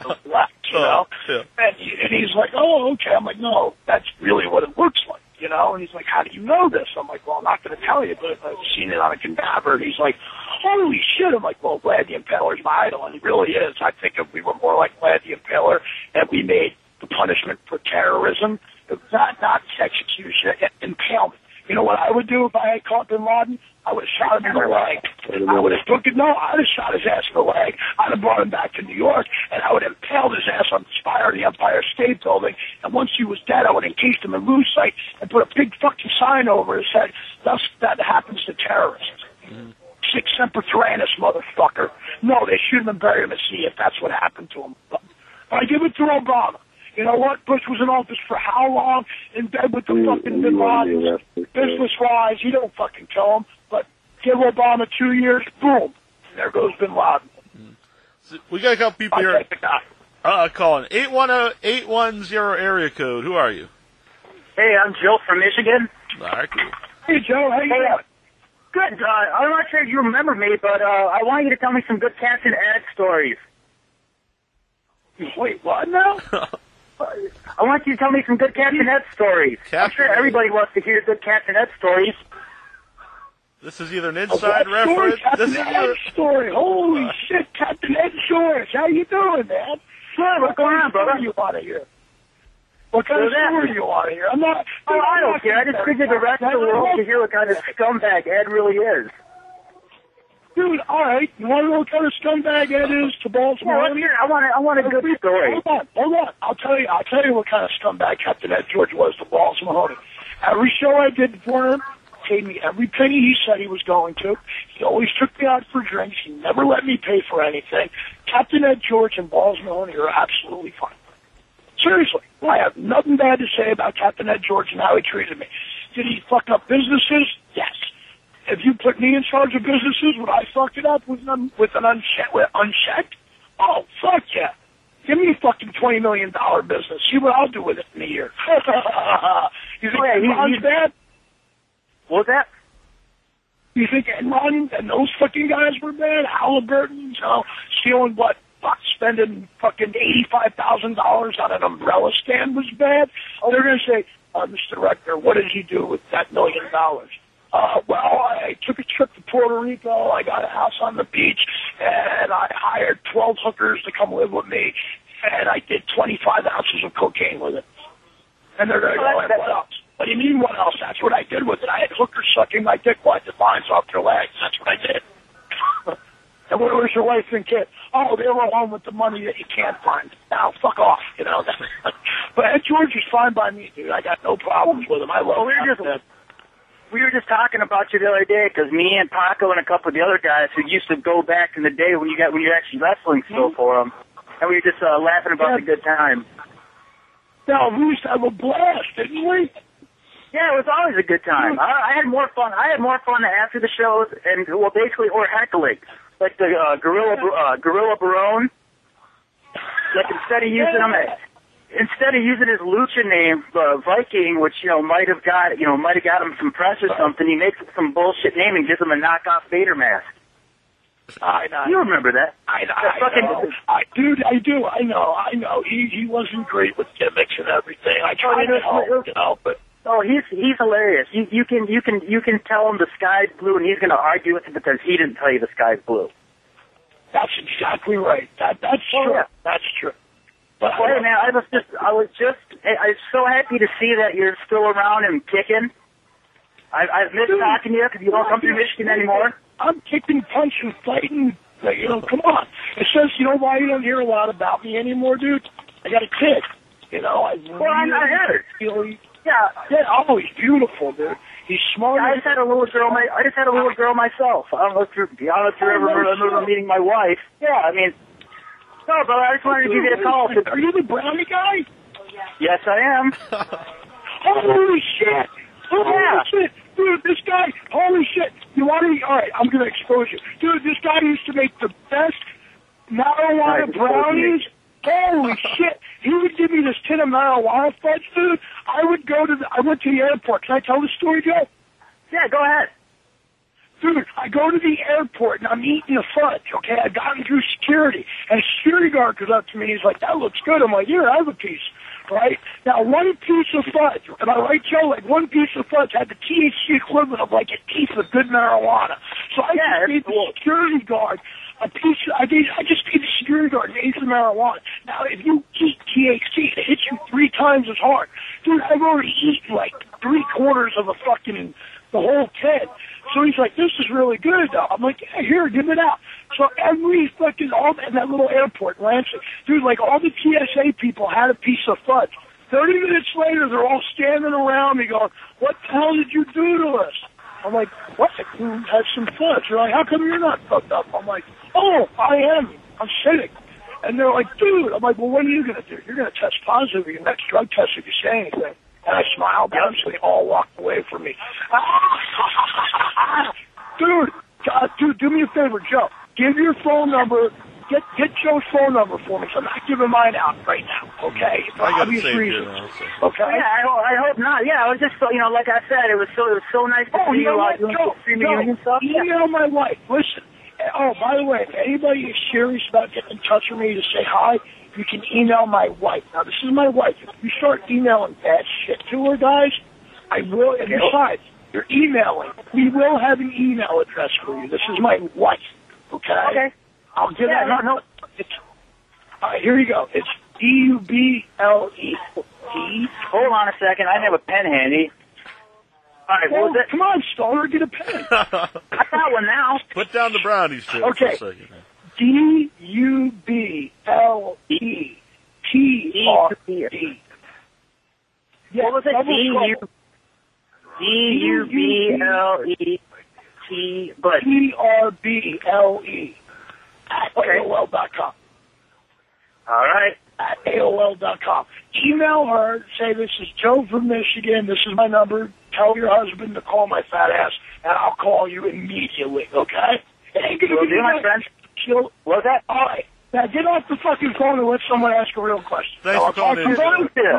left, you know. Oh, yeah. And, he, and he's like, oh, okay. I'm like, no, that's really what it looks like, you know? And he's like, how do you know this? I'm like, well, I'm not going to tell you, but I've seen it on a cadaver. And he's like, holy shit. I'm like, well, Vlad the Impaler's my idol, and he really is. I think if we were more like Vlad the Impaler and we made the punishment for terrorism, not, not execution, uh, impalement. You know what I would do if I had caught Bin Laden? I would have shot him in the leg. I would have took it. No, I'd have shot his ass in the leg. I'd have brought him back to New York, and I would have impaled his ass on the spire of the Empire State Building. And once he was dead, I would have encased him in lucite and put a big fucking sign over his head. Thus, that happens to terrorists. Sic semper tyrannis, motherfucker. No, they shoot him and bury him and see if that's what happened to him. But I give it to Obama. You know what? Bush was in office for how long? In bed with the fucking Bin Ladens. Business wise, you don't fucking tell him. But give Obama two years, boom. There goes Bin Laden. So we got a couple people I here take the guy. uh, calling. 810 area code. Who are you? Hey, I'm Jill from Michigan. All right, cool. Hey, Joe, how you Hey, doing? Good. Uh, I'm not sure if you remember me, but uh, I want you to tell me some good Captain Ed stories. Wait, what now? I want you to tell me some good Captain Ed stories. I'm sure everybody wants to hear good Captain Ed stories. This is either an inside story? reference. This Captain is Ed either, story. Holy uh, shit, Captain Ed Shores. How you doing, man? What's going on, brother? you want to hear? What kind of that- story you want to hear? I'm not. Oh, I don't care. I just figured the rest of the world could hear what kind of scumbag Ed really is. Dude, all right. You want to know what kind of scumbag Ed is to Baltimore? Hear. I want. A, I want a good story. Hold on, hold on. I'll tell you. I'll tell you what kind of scumbag Captain Ed George was to Balls Mahoney. Every show I did for him, paid me every penny he said he was going to. He always took me out for drinks. He never let me pay for anything. Captain Ed George and Balls Mahoney are absolutely fine. Seriously, I have nothing bad to say about Captain Ed George and how he treated me. Did he fuck up businesses? Yes. If you put me in charge of businesses, would I fuck it up with an with an unchecked? With unchecked? Oh fuck yeah! Give me a fucking twenty million dollar business. See what I'll do with it in a year. you think Oh, yeah, he- bad? What was that? You think Enron and those fucking guys were bad? Halliburton, you know, stealing what? Fuck, spending fucking eighty-five thousand dollars on an umbrella stand was bad. Oh, they're gonna say, uh, Mr. Director, what did he do with that million dollars? Uh, well, I took a trip to Puerto Rico. I got a house on the beach, and I hired twelve hookers to come live with me, and I did twenty-five ounces of cocaine with it. And they're gonna Oh, go, that's- and that's- what else? What do you mean, what else? That's what I did with it. I had hookers sucking my dick while I the vines off their legs. That's what I did. and where was your wife and kid? Oh, they were home with the money that you can't find. Now, fuck off, you know. but Ed George is fine by me, dude. I got no problems with him. I love Well, him. We were just talking about you the other day because me and Paco and a couple of the other guys who used to go back in the day when you got when you're actually wrestling still for them, and we were just uh, laughing about the good time. Now, we used to have a blast, didn't we? Yeah, it was always a good time. I, I had more fun. I had more fun after the shows, and well, basically, or heckling, like the uh, gorilla, uh, gorilla Barone. Like instead of using him, instead of using his lucha name, uh, Viking, which you know might have got, you know, might have got him some press or something, he makes up some bullshit name and gives him a knockoff Vader mask. I know. You remember that? I, I fucking- know. I, dude, I do. I know. I know. He he wasn't great with gimmicks and everything. I tried to help, you know, but Oh, he's he's hilarious. You you can you can you can tell him the sky's blue, and he's going to argue with it because he didn't tell you the sky's blue. that's exactly right. That that's Oh, true. yeah. That's true. Well, hey, man, I was just, I was just, I- I'm so happy to see that you're still around and kicking. I, I've missed Dude. talking to you because you don't come to Michigan anymore. I'm kicking, punching, fighting. You know, come on. It says, you know why you don't hear a lot about me anymore, dude? I got a kid. You know, I Well, I, I heard. really, Yeah, yeah, oh, he's beautiful, dude. He's smart. I just had a little girl. My, I just had a little girl myself. I don't know if you're, I don't know if you're oh, ever remember meeting my wife. Yeah, I mean, no, but I just wanted to give you a call. To, Are you the brownie guy? yes, I am. Holy shit! Holy Yeah. shit! Dude, this guy, holy shit! You want to, alright, I'm gonna expose you. Dude, this guy used to make the best marijuana Right, brownies. Holy shit! He would give me this tin of marijuana fudge, dude. I would go to the, I went to the airport. Can I tell the story, Joe? Yeah, go ahead. Dude, I go to the airport and I'm eating a fudge, okay? I've gotten through security. And a security guard comes up to me and he's like, that looks good. I'm like, here, I have a piece, right? Now, one piece of fudge, am I right, Joe? Like, one piece of fudge had the THC equivalent of like a piece of good marijuana. So I Yeah, just gave the security guard a piece, I gave, I just gave the security guard an eighth of marijuana. Now, if you eat THC, it hits you three times as hard. Dude, I've already eaten like three quarters of a fucking, the whole tin. So he's like, this is really good. I'm like, yeah, here, give it out. So every fucking, all in that little airport in Lansing, dude, like all the TSA people had a piece of fudge. 30 minutes later, they're all standing around me going, what the hell did you do to us? I'm like, what? You had some fudge. They're like, how come you're not fucked up? I'm like, oh, I am. I'm sitting. And they're like, dude. I'm like, well, what are you going to do? You're going to test positive your next drug test if you say anything. And I smiled at them, so they all walked away from me. dude, God, dude, do me a favor, Joe. Give your phone number. Get get Joe's phone number for me. So I'm not giving mine out right now, okay? For I obvious saved here reasons. Okay? Yeah, I, ho- I hope not. Yeah, I was just, so- you know, like I said, it was so, it was so nice to Oh, see you know you uh, what? doing Joe, some streaming Joe, union stuff. Yeah. email my wife. Listen. Oh, by the way, if anybody is serious about getting in touch with me to say hi, you can email my wife. Now, this is my wife. If you start emailing bad shit to her, guys, I will. And besides, you're emailing. We will have an email address for you. This is my wife. Okay. Okay. I'll give Yeah, that. no, no. It's, all right, here you go. It's D U B L E D. Hold on a second. I have a pen handy. All right, what Well, was that? come on, Stoner, get a pen. I got one now. Put down the brownies, Joe, Okay. for a second. D U B L E T R D. Yeah, What was it? D. U D U B L E T. But T R B L E at. AOL dot com. all right. At AOL dot com. Email her, say this is Joe from Michigan, this is my number, tell your husband to call my fat ass, and I'll call you immediately, okay? It ain't gonna Will be do, my friend. She'll- was that? All right. Now get off the fucking phone and let someone ask a real question. Thanks for I'll calling talk in, to you Joe.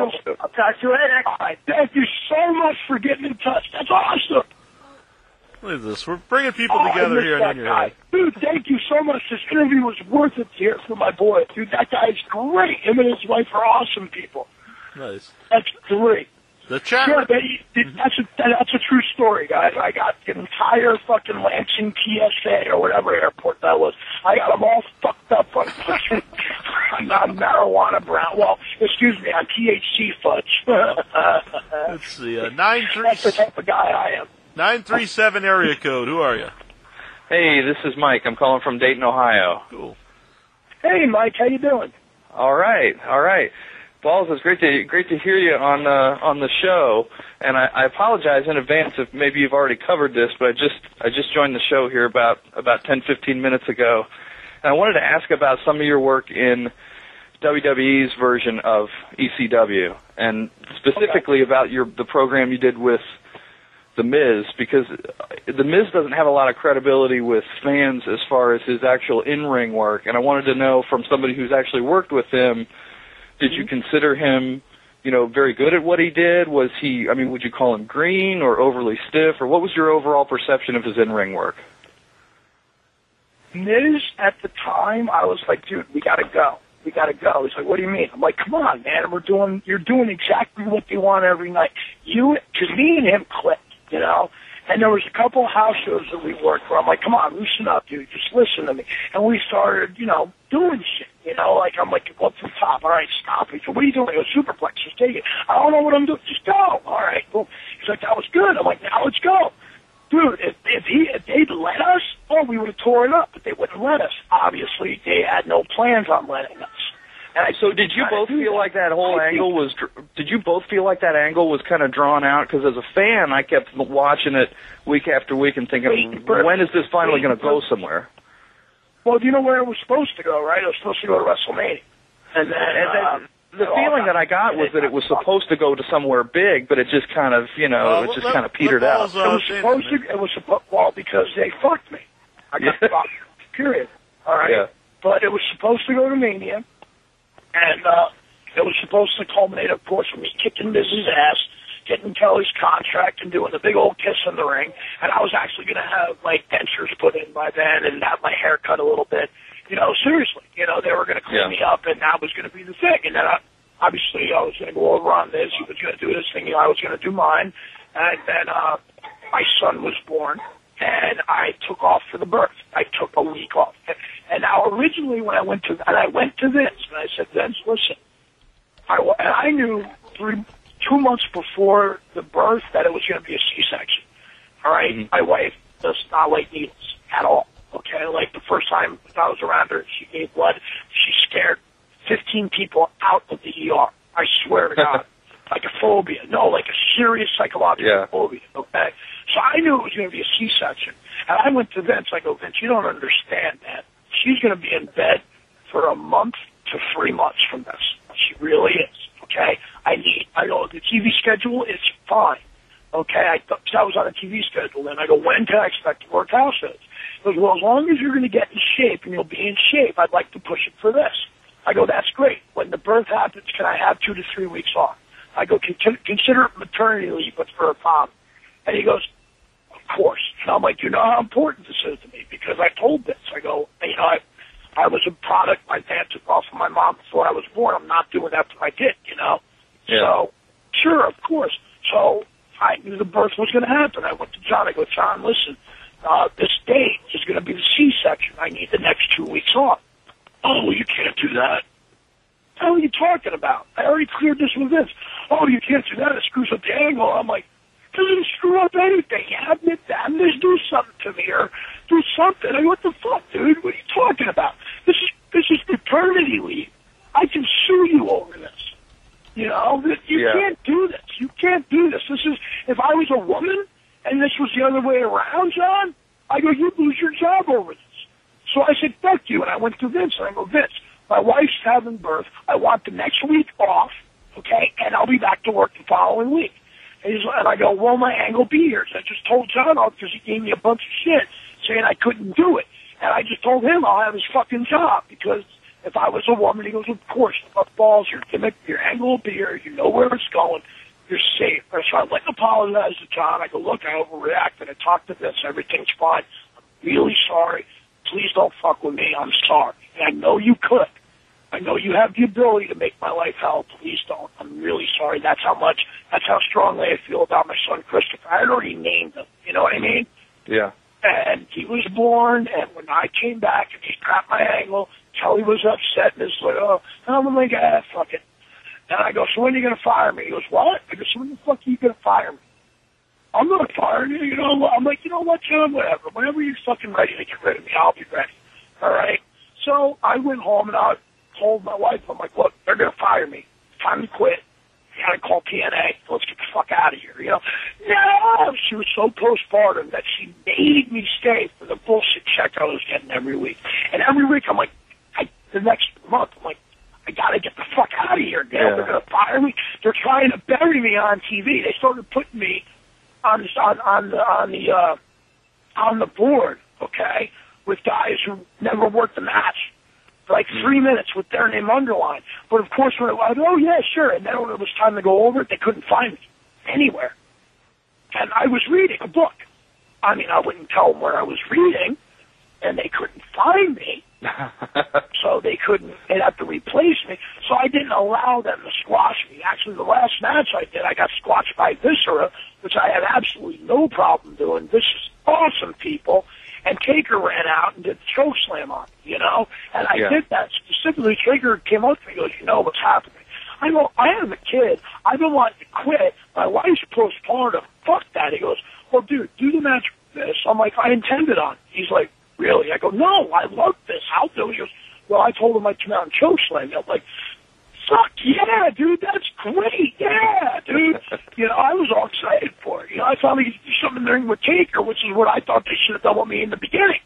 real- Still. I'll talk to you later. All right. Thank you so much for getting in touch. That's awesome. Look at this. We're bringing people Oh, together here that in your head. Dude, thank you so much. This interview was worth it here for my boy. Dude, that guy's great. Him and his wife are awesome people. Nice. That's great. The chat. Yeah, that, that's a that's a true story, guys. I got the entire fucking Lansing TSA or whatever airport that was. I got them all fucked up on fucking on, on marijuana brown. Well, excuse me, on THC fudge. Let's see. Uh, nine three that's the type of guy I am. nine three seven area code. Who are you? Hey, this is Mike. I'm calling from Dayton, Ohio. Cool. Hey, Mike, how you doing? All right, all right. Balls, it's great to great to hear you on uh, on the show. And I, I apologize in advance if maybe you've already covered this, but I just I just joined the show here about about 10, 15 minutes ago, and I wanted to ask about some of your work in WWE's version of ECW, and specifically about your the program you did with the Miz because the Miz doesn't have a lot of credibility with fans as far as his actual in-ring work, and I wanted to know from somebody who's actually worked with him, did you consider him, you know, very good at what he did? Was he, I mean, would you call him green or overly stiff, or what was your overall perception of his in-ring work? Miz at the time, I was like, dude, we gotta go. We gotta go. He's like, what do you mean? I'm like, come on, man. We're doing, you're doing exactly what they want every night. You, cause me and him clicked, you know? And there was a couple of house shows that we worked where I'm like, come on, loosen up, dude. Just listen to me. And we started, you know, doing shit. You know, like I'm like, up from top. All right, stop. He said, what are you doing? I go, superplex. Just take it. I don't know what I'm doing. Just go. All right, boom. He's like, that was good. I'm like, now let's go. Dude, if, if he if they'd let us, oh, we would have tore it up, but they wouldn't let us. Obviously, they had no plans on letting us. And I So did you both feel that. like that whole I angle was? Did you both feel like that angle was kind of drawn out? Because as a fan, I kept watching it week after week and thinking, Wait, when is this finally going to go somewhere? Well, do you know where it was supposed to go? Right, it was supposed to go to WrestleMania. And then And uh, then the it all feeling that I got was that it was supposed to go to somewhere big, but it just kind of, you know, it just let- kind of petered out. uh, It was say supposed something. to. It was supposed. Well, because they fucked me. I got Yeah. fucked. Period. All right. Yeah. But it was supposed to go to Mania, and uh, it was supposed to culminate, of course, with me kicking Miz's ass, getting Kelly's contract, and doing the big old kiss in the ring. And I was actually going to have like dentures put in by then, and have my hair cut a little bit. You know, seriously. You know, they were going to clean Yeah. me up, and that was going to be the thing. And then I, obviously, I was going to go over on this. He was going to do this thing. I was going to do mine. And then uh, my son was born, and I took off for the birth. I took a week off. And now, originally, when I went to and I went to Vince, and I said, Vince, listen, I and I knew three, two months before the birth that it was going to be a C-section. All right? Mhm. my wife does not like needles at all. Okay, like the first time I was around her, she gave blood. She scared 15 people out of the ER. I swear to God. like a phobia. No, like a serious psychological Yeah. phobia. Okay? So I knew it was going to be a C-section. And I went to Vince. I go, Vince, you don't understand, that. She's going to be in bed for a month to three months from this. She really is. Okay? I need, I go, the TV schedule is fine. Okay? I thought, cause I was on a TV schedule. Then I go, when can I expect to work house shows? He goes, well, as long as you're going to get in shape and you'll be in shape, I'd like to push it for this. I go, that's great. When the birth happens, can I have two to three weeks off? I go, consider it maternity leave, but for a father. And he goes, of course. And I'm like, you know how important this is to me because I told this. I go, you know, I, I was a product my dad took off of my mom before I was born. I'm not doing that for my kid, you know. Yeah. So, sure, of course. So I knew the birth was going to happen. I went to John. I go, John, listen, uh, this date is going to be the C-section. I need the next two weeks off. Oh, you can't do that. the hell are you talking about? I already cleared this with Vince. Oh, you can't do that. It screws up the angle. I'm like, doesn't screw up anything. Admit that. Just do something to me or do something. I go, what the fuck, dude? What are you talking about? This is this is paternity leave. I can sue you over this. You know, you Yeah. can't do this. You can't do this. This is if I was a woman and this was the other way around, John. I go, you'd lose your job over this. So I said, fuck you. And I went to Vince and I go, Vince, my wife's having birth. I want the next week off, okay? And I'll be back to work the following week. And, he's, and I go, well, my angle be here. So I just told John oh, off because he gave me a bunch of shit saying I couldn't do it. And I just told him I'll have his fucking job because if I was a woman, he goes, of course, the balls, your gimmick, your angle will be here. You know where it's going. You're safe. So I went and apologized to John. I go, look, I overreacted. I talked to Vince. Everything's fine. I'm really sorry. Please don't fuck with me. I'm sorry. And I know you could. I know you have the ability to make my life hell. Please don't. I'm really sorry. That's how much, that's how strongly I feel about my son Christopher. I had already named him. You know what I mean? Yeah. And he was born, and when I came back and he cracked my angle, Kelly was upset and it's like, oh, I'm like, ah, fuck it. And I go, so when are you going to fire me? He goes, what? I go, so when the fuck are you going to fire me? I'm not firing you, you know? I'm like, you know what, John, whatever. Whenever you're fucking ready to get rid of me, I'll be ready. All right? So I went home and I told my wife, I'm like, look, they're going to fire me. Time to quit. I gotta call TNA. Let's get the fuck out of here. You know? No, she was so postpartum that she made me stay for the bullshit check I was getting every week. And every week I'm like, I, the next month I'm like, I gotta get the fuck out of here. Dale. Yeah. They're gonna fire me. They're trying to bury me on TV. They started putting me on on on the on the uh, on the board, okay, with guys who never worked the match like hmm. three minutes with their name underlined. But of course, when it was, oh yeah, sure, and then when it was time to go over it, they couldn't find me anywhere. And I was reading a book. I mean, I wouldn't tell them where I was reading, and they couldn't find me, so they couldn't. They'd have to replace me. So I didn't allow them to squash me. Actually, the last match I did, I got squashed by Viscera, which I had absolutely no problem doing. This is awesome people. And Taker ran out and did the choke slam on me, you know? And I Yeah. did that specifically. Taker came up to me and goes, you know what's happening. I go, I am a kid. I've been wanting to quit. My wife's postpartum. Fuck that. He goes, well, dude, do the match with this. I'm like, I intended on. it. He's like, really? I go, no, I love this. I'll do it. He goes, well, I told him I'd come out and choke slam. you." I'm like, fuck yeah, dude, that's great. Yeah, dude. you know, I was all excited for it. You know, I finally get to do something during with Taker, which is what I thought they should have done with me in the beginning.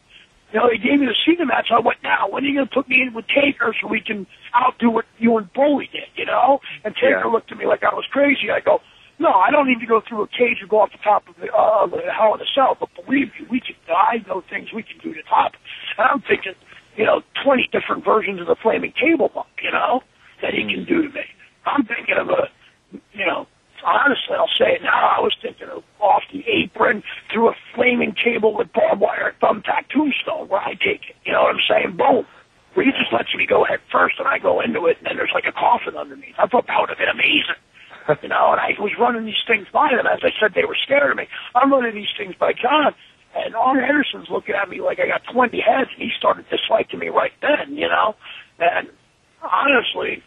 You know, they gave me the senior match. I went, now, when are you going to put me in with Taker so we can outdo what you and Bully did, you know? And Taker Yeah. looked at me like I was crazy. I go, no, I don't need to go through a cage and go off the top of the, uh, of the Hell in a Cell, but believe me, we can, I know things we can do to top. And I'm thinking, you know, 20 different versions of the flaming table bump, you know, he can do to me. I'm thinking of a, you know, honestly, I'll say it now. I was thinking of off the apron through a flaming table with barbed wire and thumbtack tombstone where I take it. You know what I'm saying? Boom. Where he just lets me go head first and I go into it and then there's like a coffin underneath. I thought that would have been amazing. You know, and I was running these things by them. As I said, they were scared of me. I'm running these things by John. And Arn Anderson's looking at me like I got 20 heads, and he started disliking me right then, you know? And honestly,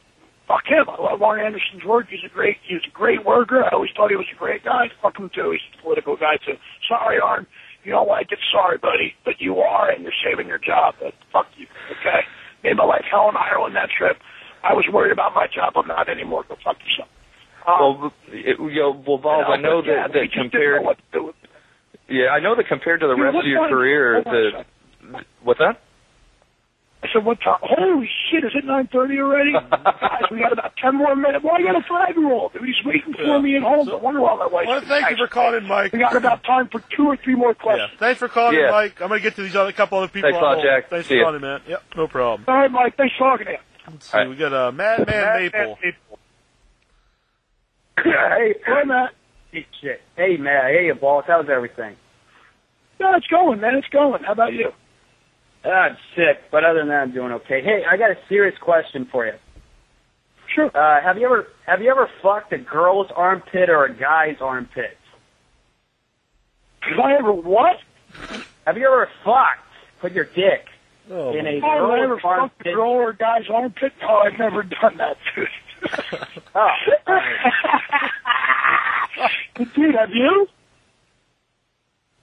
fuck him. I love Arn Anderson's work. He's a great, he's a great worker. I always thought he was a great guy. Fuck him too. He's a political guy too. Sorry, Arn. You don't like it. Sorry, buddy. But you are, and you're saving your job. But fuck you. Okay? Made my life hell in Ireland that trip. I was worried about my job. I'm not anymore. Go fuck yourself. Um, Well, it, you know, well, Balls, I know yeah, that, we that compared, know what to do with it. yeah, I know that compared to the Dude, rest of your time- career, the, what's that? I said, what time? Holy shit, is it 9.30 already? Guys, we got about 10 more minutes. Well, I got a five-year-old. dude. He's waiting for Yeah. me at home. So- I wonder why my wife... Well, thank you for calling in, Mike. We got about time for two or three more Yeah. questions. Thanks for calling in, Yeah. Mike. I'm going to get to these other couple other people. Thanks a lot. Jack. Thanks See for ya. calling, man. Yep, no problem. All right, Mike. Thanks for talking to you. Let's see, we got uh, Madman Maple. hey, hey, Matt. Hey, shit. Hey, Matt. Hey, boss. How's everything? Yeah, it's going, man. It's going. How about you? Ah, I'm sick, but other than that, I'm doing okay. Hey, I got a serious question for you. Sure. Uh, have you ever have you ever fucked a girl's armpit or a guy's armpit? Have I ever what? Have you ever fucked? Put your dick Oh, in a Oh, I farm fucked the girl or guy's armpit? No, I've never done that, dude. Oh, dude, have you?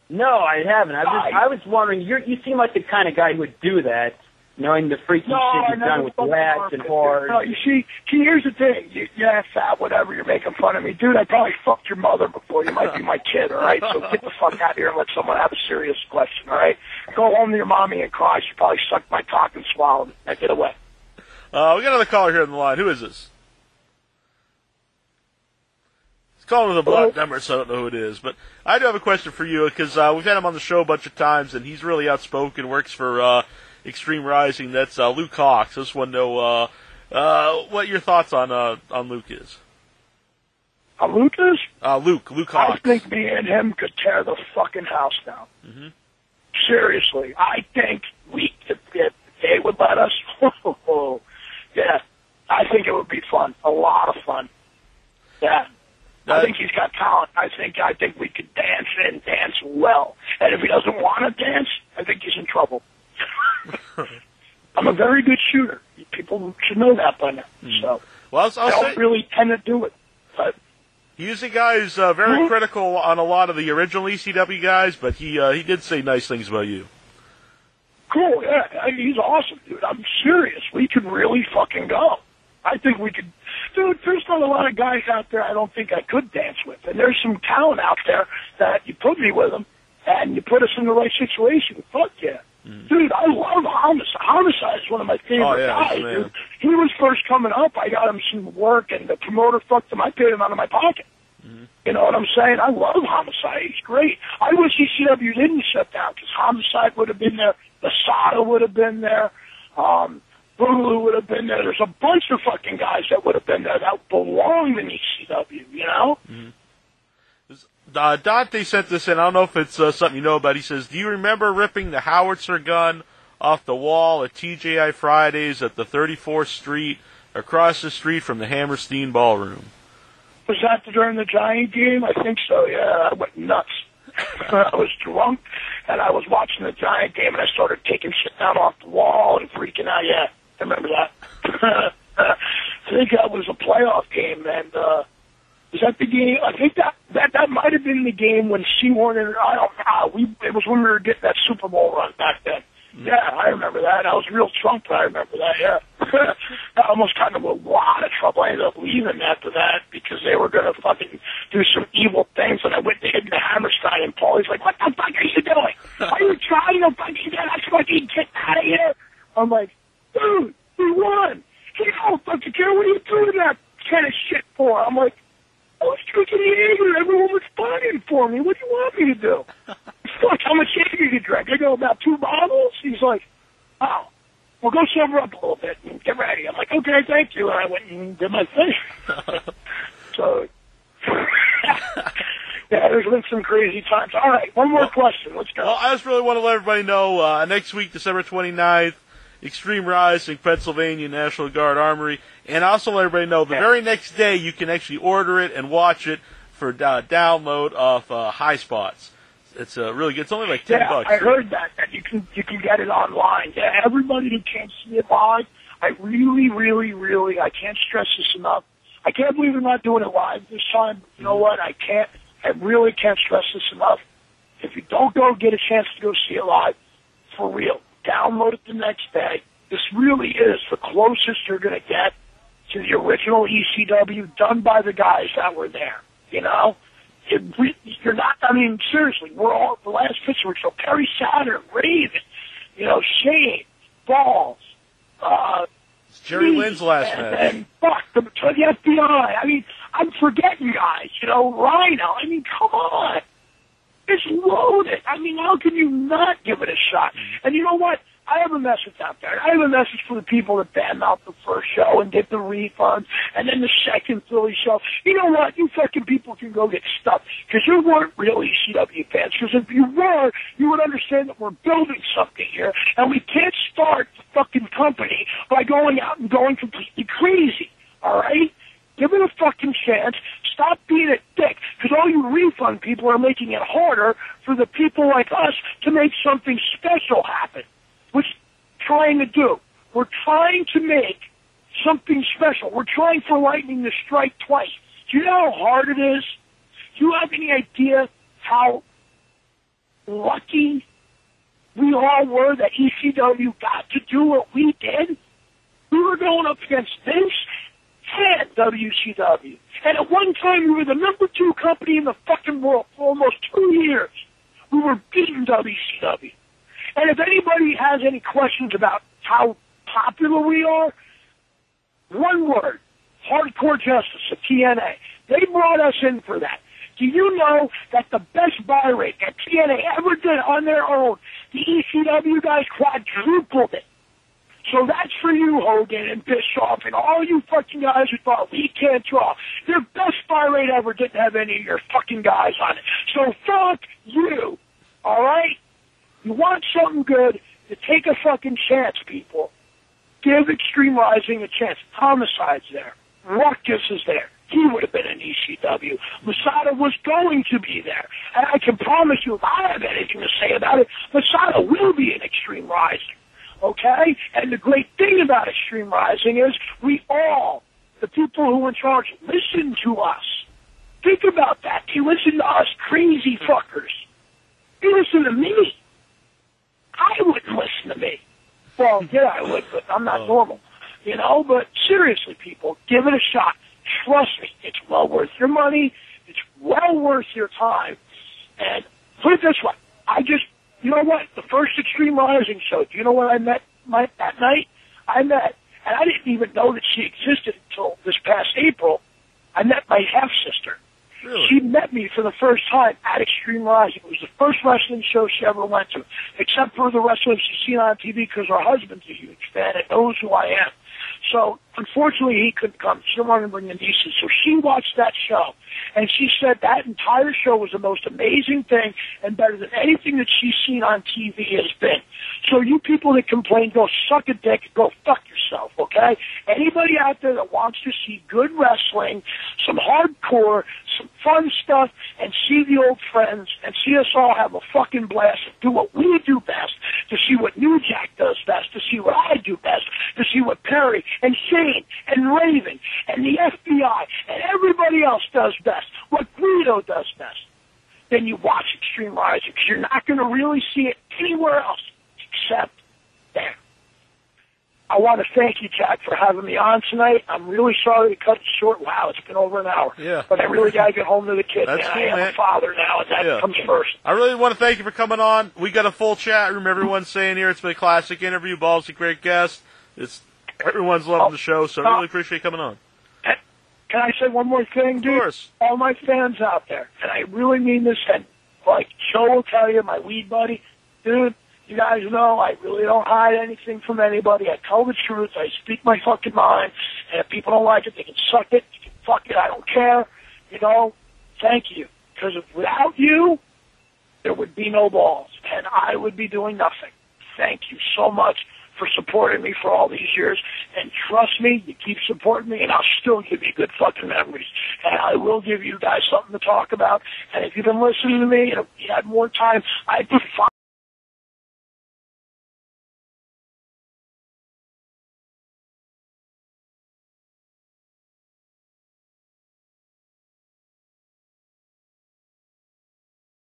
No, I haven't. I was, I was wondering. You you seem like the kind of guy who would do that, knowing the freaky No, shit you've done with fucked the lads and dude. whores. No, you see, see, here's the thing. You, yeah, fat, whatever. You're making fun of me, dude. I probably fucked your mother before. You might be my kid, all right? So get the fuck out of here and let someone have a serious question, all right? Go home to your mommy and cry. She probably sucked my cock and swallowed it. Now get away. Uh, we got another caller here on the line. Who is this? He's calling with a block number, so I don't know who it is. But I do have a question for you because uh, we've had him on the show a bunch of times, and he's really outspoken. Works for uh, Extreme Rising. That's uh, Luke Hawx. I just want to know uh, uh, what your thoughts on uh, on Luke is. Uh, Lucas, Uh, Luke, Luke I think me and him could tear the fucking house down. Mhm. Seriously, I think we, if, if they would let us, yeah, I think it would be fun, a lot of fun. Yeah, I Uh, think he's got talent. I think I think we could dance and dance well. And if he doesn't want to dance, I think he's in trouble. I'm a very good shooter. People should know that by now. So well, I'll, I I'll don't say, really tend to do it, but he's a guy who's uh, very Mhm. critical on a lot of the original ECW guys, but he uh, he did say nice things about you. Cool, yeah. I he's awesome, dude. I'm serious. We could really fucking go. I think we could. Dude, there's not a lot of guys out there I don't think I could dance with. And there's some talent out there that you put me with them and you put us in the right situation. Fuck yeah. Dude, I love Homicide. Homicide is one of my favorite Oh, yeah, guys, man. dude. He was first coming up. I got him some work and the promoter fucked him. I paid him out of my pocket. You know what I'm saying? I love Homicide. He's great. I wish ECW didn't shut down because Homicide would have been there. Masada would have been there. Um, Boogaloo would have been there. There's a bunch of fucking guys that would have been there that belonged in ECW, you know? Uh, Dante sent this in. I don't know if it's uh, something you know about. He says, "Do you remember ripping the howitzer gun off the wall at TGI Fridays at the 34th Street, across the street from the Hammerstein Ballroom?" Was that during the Giant game? I think so, yeah. I went nuts. I was drunk, and I was watching the Giant game, and I started taking shit down off the wall and freaking out. Yeah, I remember that. I think that was a playoff game, and uh, was that the game? I think that that that might have been the game when Seaborn and I don't know. We it was when we were getting that Super Bowl run back then. Yeah, I remember that. I was real drunk, but I remember that. Yeah, I almost got into a lot of trouble. I ended up leaving after that because they were gonna fucking do some evil things, and I went to hit the Hammerstein, and Paulie's like, "What the fuck are you doing? Are you trying to fucking get us fucking get out of here?" I'm like, "Dude, we won." He don't fucking care. What are you doing that kind of shit for? I'm like, I was drinking Jaeger. Everyone was fighting for me. What do you want me to do? Fuck, how much Jaeger you drink? I go, about two bottles? He's like, oh, well, go sober up a little bit and get ready. I'm like, okay, thank you. And I went and did my thing. so, yeah, there's been some crazy times. All right, one more question. Let's go. Well, I just really want to let everybody know uh, next week, December 29th, Extreme Rising, Pennsylvania National Guard Armory, and also let everybody know the very next day you can actually order it and watch it for uh, download off uh, High Spots. It's uh, really good. It's only like ten yeah, bucks. I heard that that you can you can get it online. Yeah, everybody who can't see it live, I really, really, really, I can't stress this enough. I can't believe they're not doing it live this time. You know what? I can't. I really can't stress this enough. If you don't go get a chance to go see it live, for real, download it the next day. This really is the closest you're going to get to the original ECW done by the guys that were there. You know, it re- you're not. I mean, seriously, we're all the last picture we show. Perry Saturn, Raven, you know, Shane, Balls, uh, It's Jerry Lynn's last and, match. and fuck the, the FBI. I mean, I'm forgetting guys. You know, Rhino. I mean, come on. It's loaded. I mean, how can you not give it a shot? And you know what? I have a message out there. I have a message for the people that banned out the first show and get the refunds, and then the second Philly show. You know what? You fucking people can go get stuff because you weren't real ECW fans. Because if you were, you would understand that we're building something here, and we can't start the fucking company by going out and going completely crazy. All right? Give it a fucking chance. Stop being a dick, because all you refund people are making it harder for the people like us to make something special happen. Which trying to do. We're trying to make something special. We're trying for lightning to strike twice. Do you know how hard it is? Do you have any idea how lucky we all were that ECW got to do what we did? We were going up against Vince and WCW. And at one time, we were the number two company in the fucking world for almost two years. We were beating WCW. And if anybody has any questions about how popular we are, one word, hardcore justice at TNA. They brought us in for that. Do you know that the best buy rate that TNA ever did on their own, the ECW guys quadrupled it. So that's for you, Hogan and Bischoff, and all you fucking guys who thought we can't draw. Their best rate ever didn't have any of your fucking guys on it. So fuck you. All right? You want something good, you take a fucking chance, people. Give Extreme Rising a chance. Homicide's there. Ruckus is there. He would have been in ECW. Masada was going to be there. And I can promise you, if I have anything to say about it, Masada will be in Extreme Rising. Okay? And the great thing about Extreme Rising is we all, the people who are in charge, listen to us. Think about that. You listen to us crazy fuckers. You listen to me. I wouldn't listen to me. Well, yeah, I would, but I'm not oh. normal. You know, but seriously, people, give it a shot. Trust me, it's well worth your money. It's well worth your time. And put it this way, I just, you know what? The first Extreme Rising show, do you know what I met my, that night? I met, and I didn't even know that she existed until this past April. I met my half sister. Really? She met me for the first time at Extreme Rising. It was the first wrestling show she ever went to, except for the wrestling she's seen on TV because her husband's a huge fan and knows who I am. So unfortunately, he couldn't come. She didn't want to bring the nieces, so she watched that show, and she said that entire show was the most amazing thing and better than anything that she's seen on TV has been. So you people that complain, go suck a dick, go fuck yourself, okay? Anybody out there that wants to see good wrestling, some hardcore, some fun stuff, and see the old friends, and see us all have a fucking blast, and do what we do best, to see what New Jack does best, to see what I do best, to see what Perry and Shane and Raven and the FBI and everybody else does best, what Guido does best, then you watch Extreme Rising because you're not going to really see it anywhere else except there. I want to thank you, Jack, for having me on tonight. I'm really sorry to cut it short. Wow, it's been over an hour. Yeah. But I really got to get home to the kids. That's cool, I am man. a father now, and that Yeah. comes first. I really want to thank you for coming on. We got a full chat room. Everyone's saying here it's been a classic interview. Ball's a great guest. It's everyone's loving the show, so I really oh. appreciate you coming on. Can I say one more thing, dude? Of course. All my fans out there, and I really mean this, and like Joe will tell you, my weed buddy, dude, you guys know I really don't hide anything from anybody. I tell the truth. I speak my fucking mind. And if people don't like it, they can suck it. They can fuck it. I don't care. You know, thank you. Because without you, there would be no balls, and I would be doing nothing. Thank you so much for supporting me for all these years. And trust me, you keep supporting me, and I'll still give you good fucking memories. And I will give you guys something to talk about. And if you've been listening to me, and if you had more time, I'd be fine.